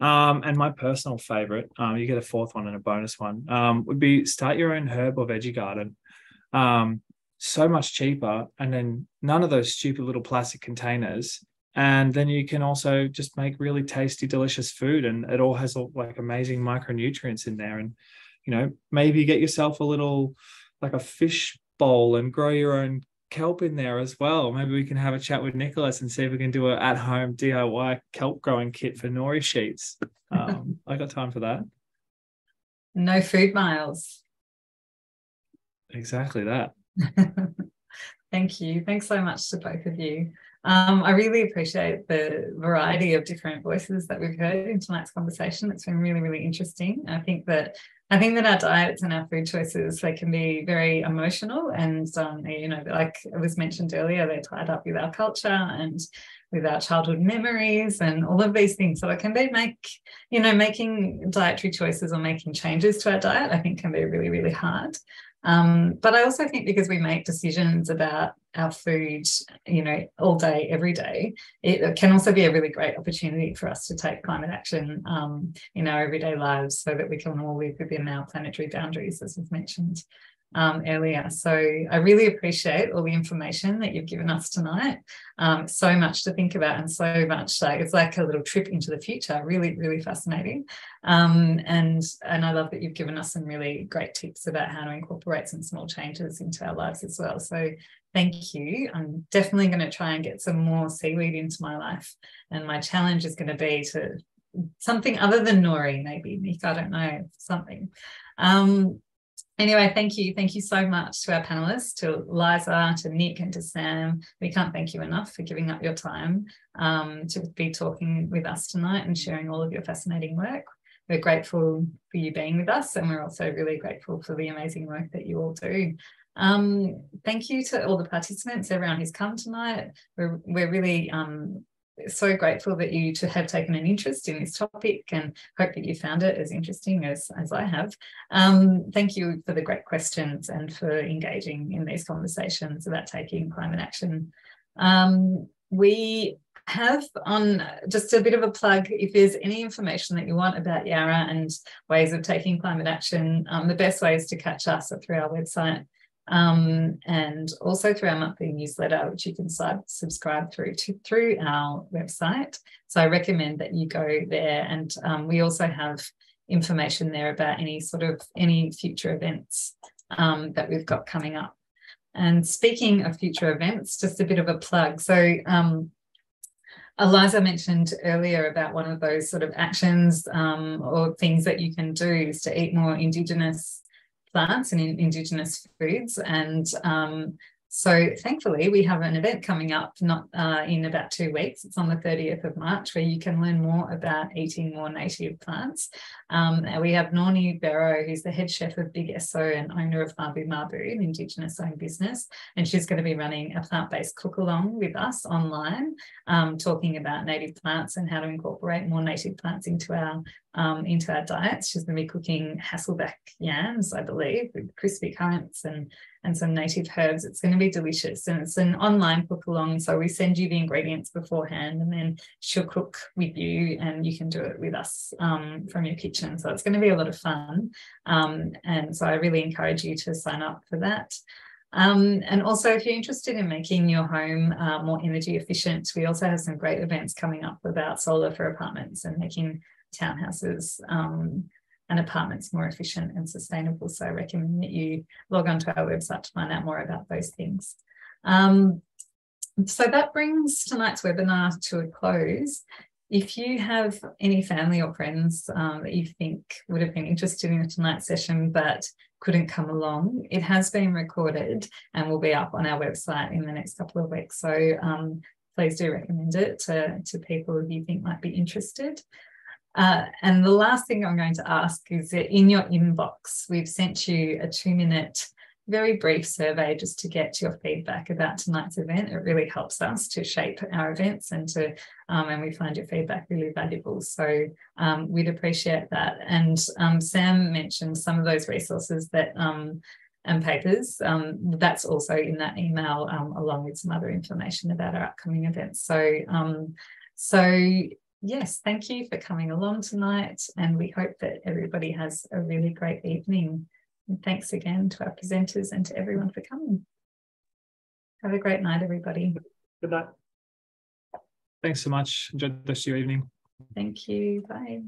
Um, and my personal favorite, um, you get a fourth one and a bonus one, um, would be start your own herb or veggie garden. Um, so much cheaper. And then none of those stupid little plastic containers. And then you can also just make really tasty, delicious food. And it all has like amazing micronutrients in there. And, you know, maybe get yourself a little, like a fish bowl and grow your own kelp in there as well. Maybe we can have a chat with Nicholas and see if we can do an at-home DIY kelp growing kit for nori sheets. Um, I got time for that. No food miles. Exactly that. Thank you. Thanks so much to both of you. Um, I really appreciate the variety of different voices that we've heard in tonight's conversation. It's been really, really interesting. I think that I think that our diets and our food choices they can be very emotional, and um, you know, like it was mentioned earlier, they're tied up with our culture and with our childhood memories and all of these things. So it can be make, you know, making dietary choices or making changes to our diet. I think can be really, really hard. Um, but I also think because we make decisions about our food, you know, all day, every day, it can also be a really great opportunity for us to take climate action um, in our everyday lives so that we can all live within our planetary boundaries, as was mentioned um, earlier. So I really appreciate all the information that you've given us tonight. Um, so much to think about and so much like it's like a little trip into the future. Really, really fascinating. Um, and and I love that you've given us some really great tips about how to incorporate some small changes into our lives as well. So thank you. I'm definitely going to try and get some more seaweed into my life. And my challenge is going to be to something other than nori, maybe Nick. I don't know something. Um, anyway, thank you. Thank you so much to our panelists, to Liza, to Nick, and to Sam. We can't thank you enough for giving up your time um, to be talking with us tonight and sharing all of your fascinating work. We're grateful for you being with us, and we're also really grateful for the amazing work that you all do. Um, thank you to all the participants, everyone who's come tonight. We're, we're really um, so grateful that you to have taken an interest in this topic and hope that you found it as interesting as, as I have. Um, thank you for the great questions and for engaging in these conversations about taking climate action. Um, we have on just a bit of a plug if there's any information that you want about Yarra and ways of taking climate action, um, the best way is to catch us through our website um, and also through our monthly newsletter, which you can sub- subscribe through to through our website. So I recommend that you go there, and um, we also have information there about any sort of any future events um, that we've got coming up. And speaking of future events, just a bit of a plug. So um, Eliza mentioned earlier about one of those sort of actions um, or things that you can do is to eat more Indigenous plants and in indigenous foods. And um, so thankfully, we have an event coming up not uh, in about two weeks. It's on the 30th of March, where you can learn more about eating more native plants. Um, we have Nornie Bero, who's the head chef of Big Esso and owner of Mabu Mabu, an Indigenous owned business. And she's going to be running a plant-based cook-along with us online, um, talking about native plants and how to incorporate more native plants into our um, into our diets. She's going to be cooking Hasselback yams, I believe, with crispy currants and and some native herbs. It's going to be delicious. And it's an online cook along. So we send you the ingredients beforehand and then she'll cook with you and you can do it with us um, from your kitchen. So it's going to be a lot of fun. Um, and so I really encourage you to sign up for that. Um, and also, if you're interested in making your home uh, more energy efficient, we also have some great events coming up about solar for apartments and making townhouses um, and apartments more efficient and sustainable. So I recommend that you log onto our website to find out more about those things. Um, so that brings tonight's webinar to a close. If you have any family or friends um, that you think would have been interested in tonight's session but couldn't come along, it has been recorded and will be up on our website in the next couple of weeks. So um, please do recommend it to, to people you think might be interested. Uh, and the last thing I'm going to ask is that in your inbox, we've sent you a two minute, very brief survey just to get your feedback about tonight's event. It really helps us to shape our events and to, um, and we find your feedback really valuable. So um, we'd appreciate that. And um, Sam mentioned some of those resources that um, and papers. Um, that's also in that email, um, along with some other information about our upcoming events. So, um, so yes, thank you for coming along tonight. And we hope that everybody has a really great evening. And thanks again to our presenters and to everyone for coming. Have a great night, everybody. Good night. Thanks so much. Enjoy the rest of your evening. Thank you. Bye.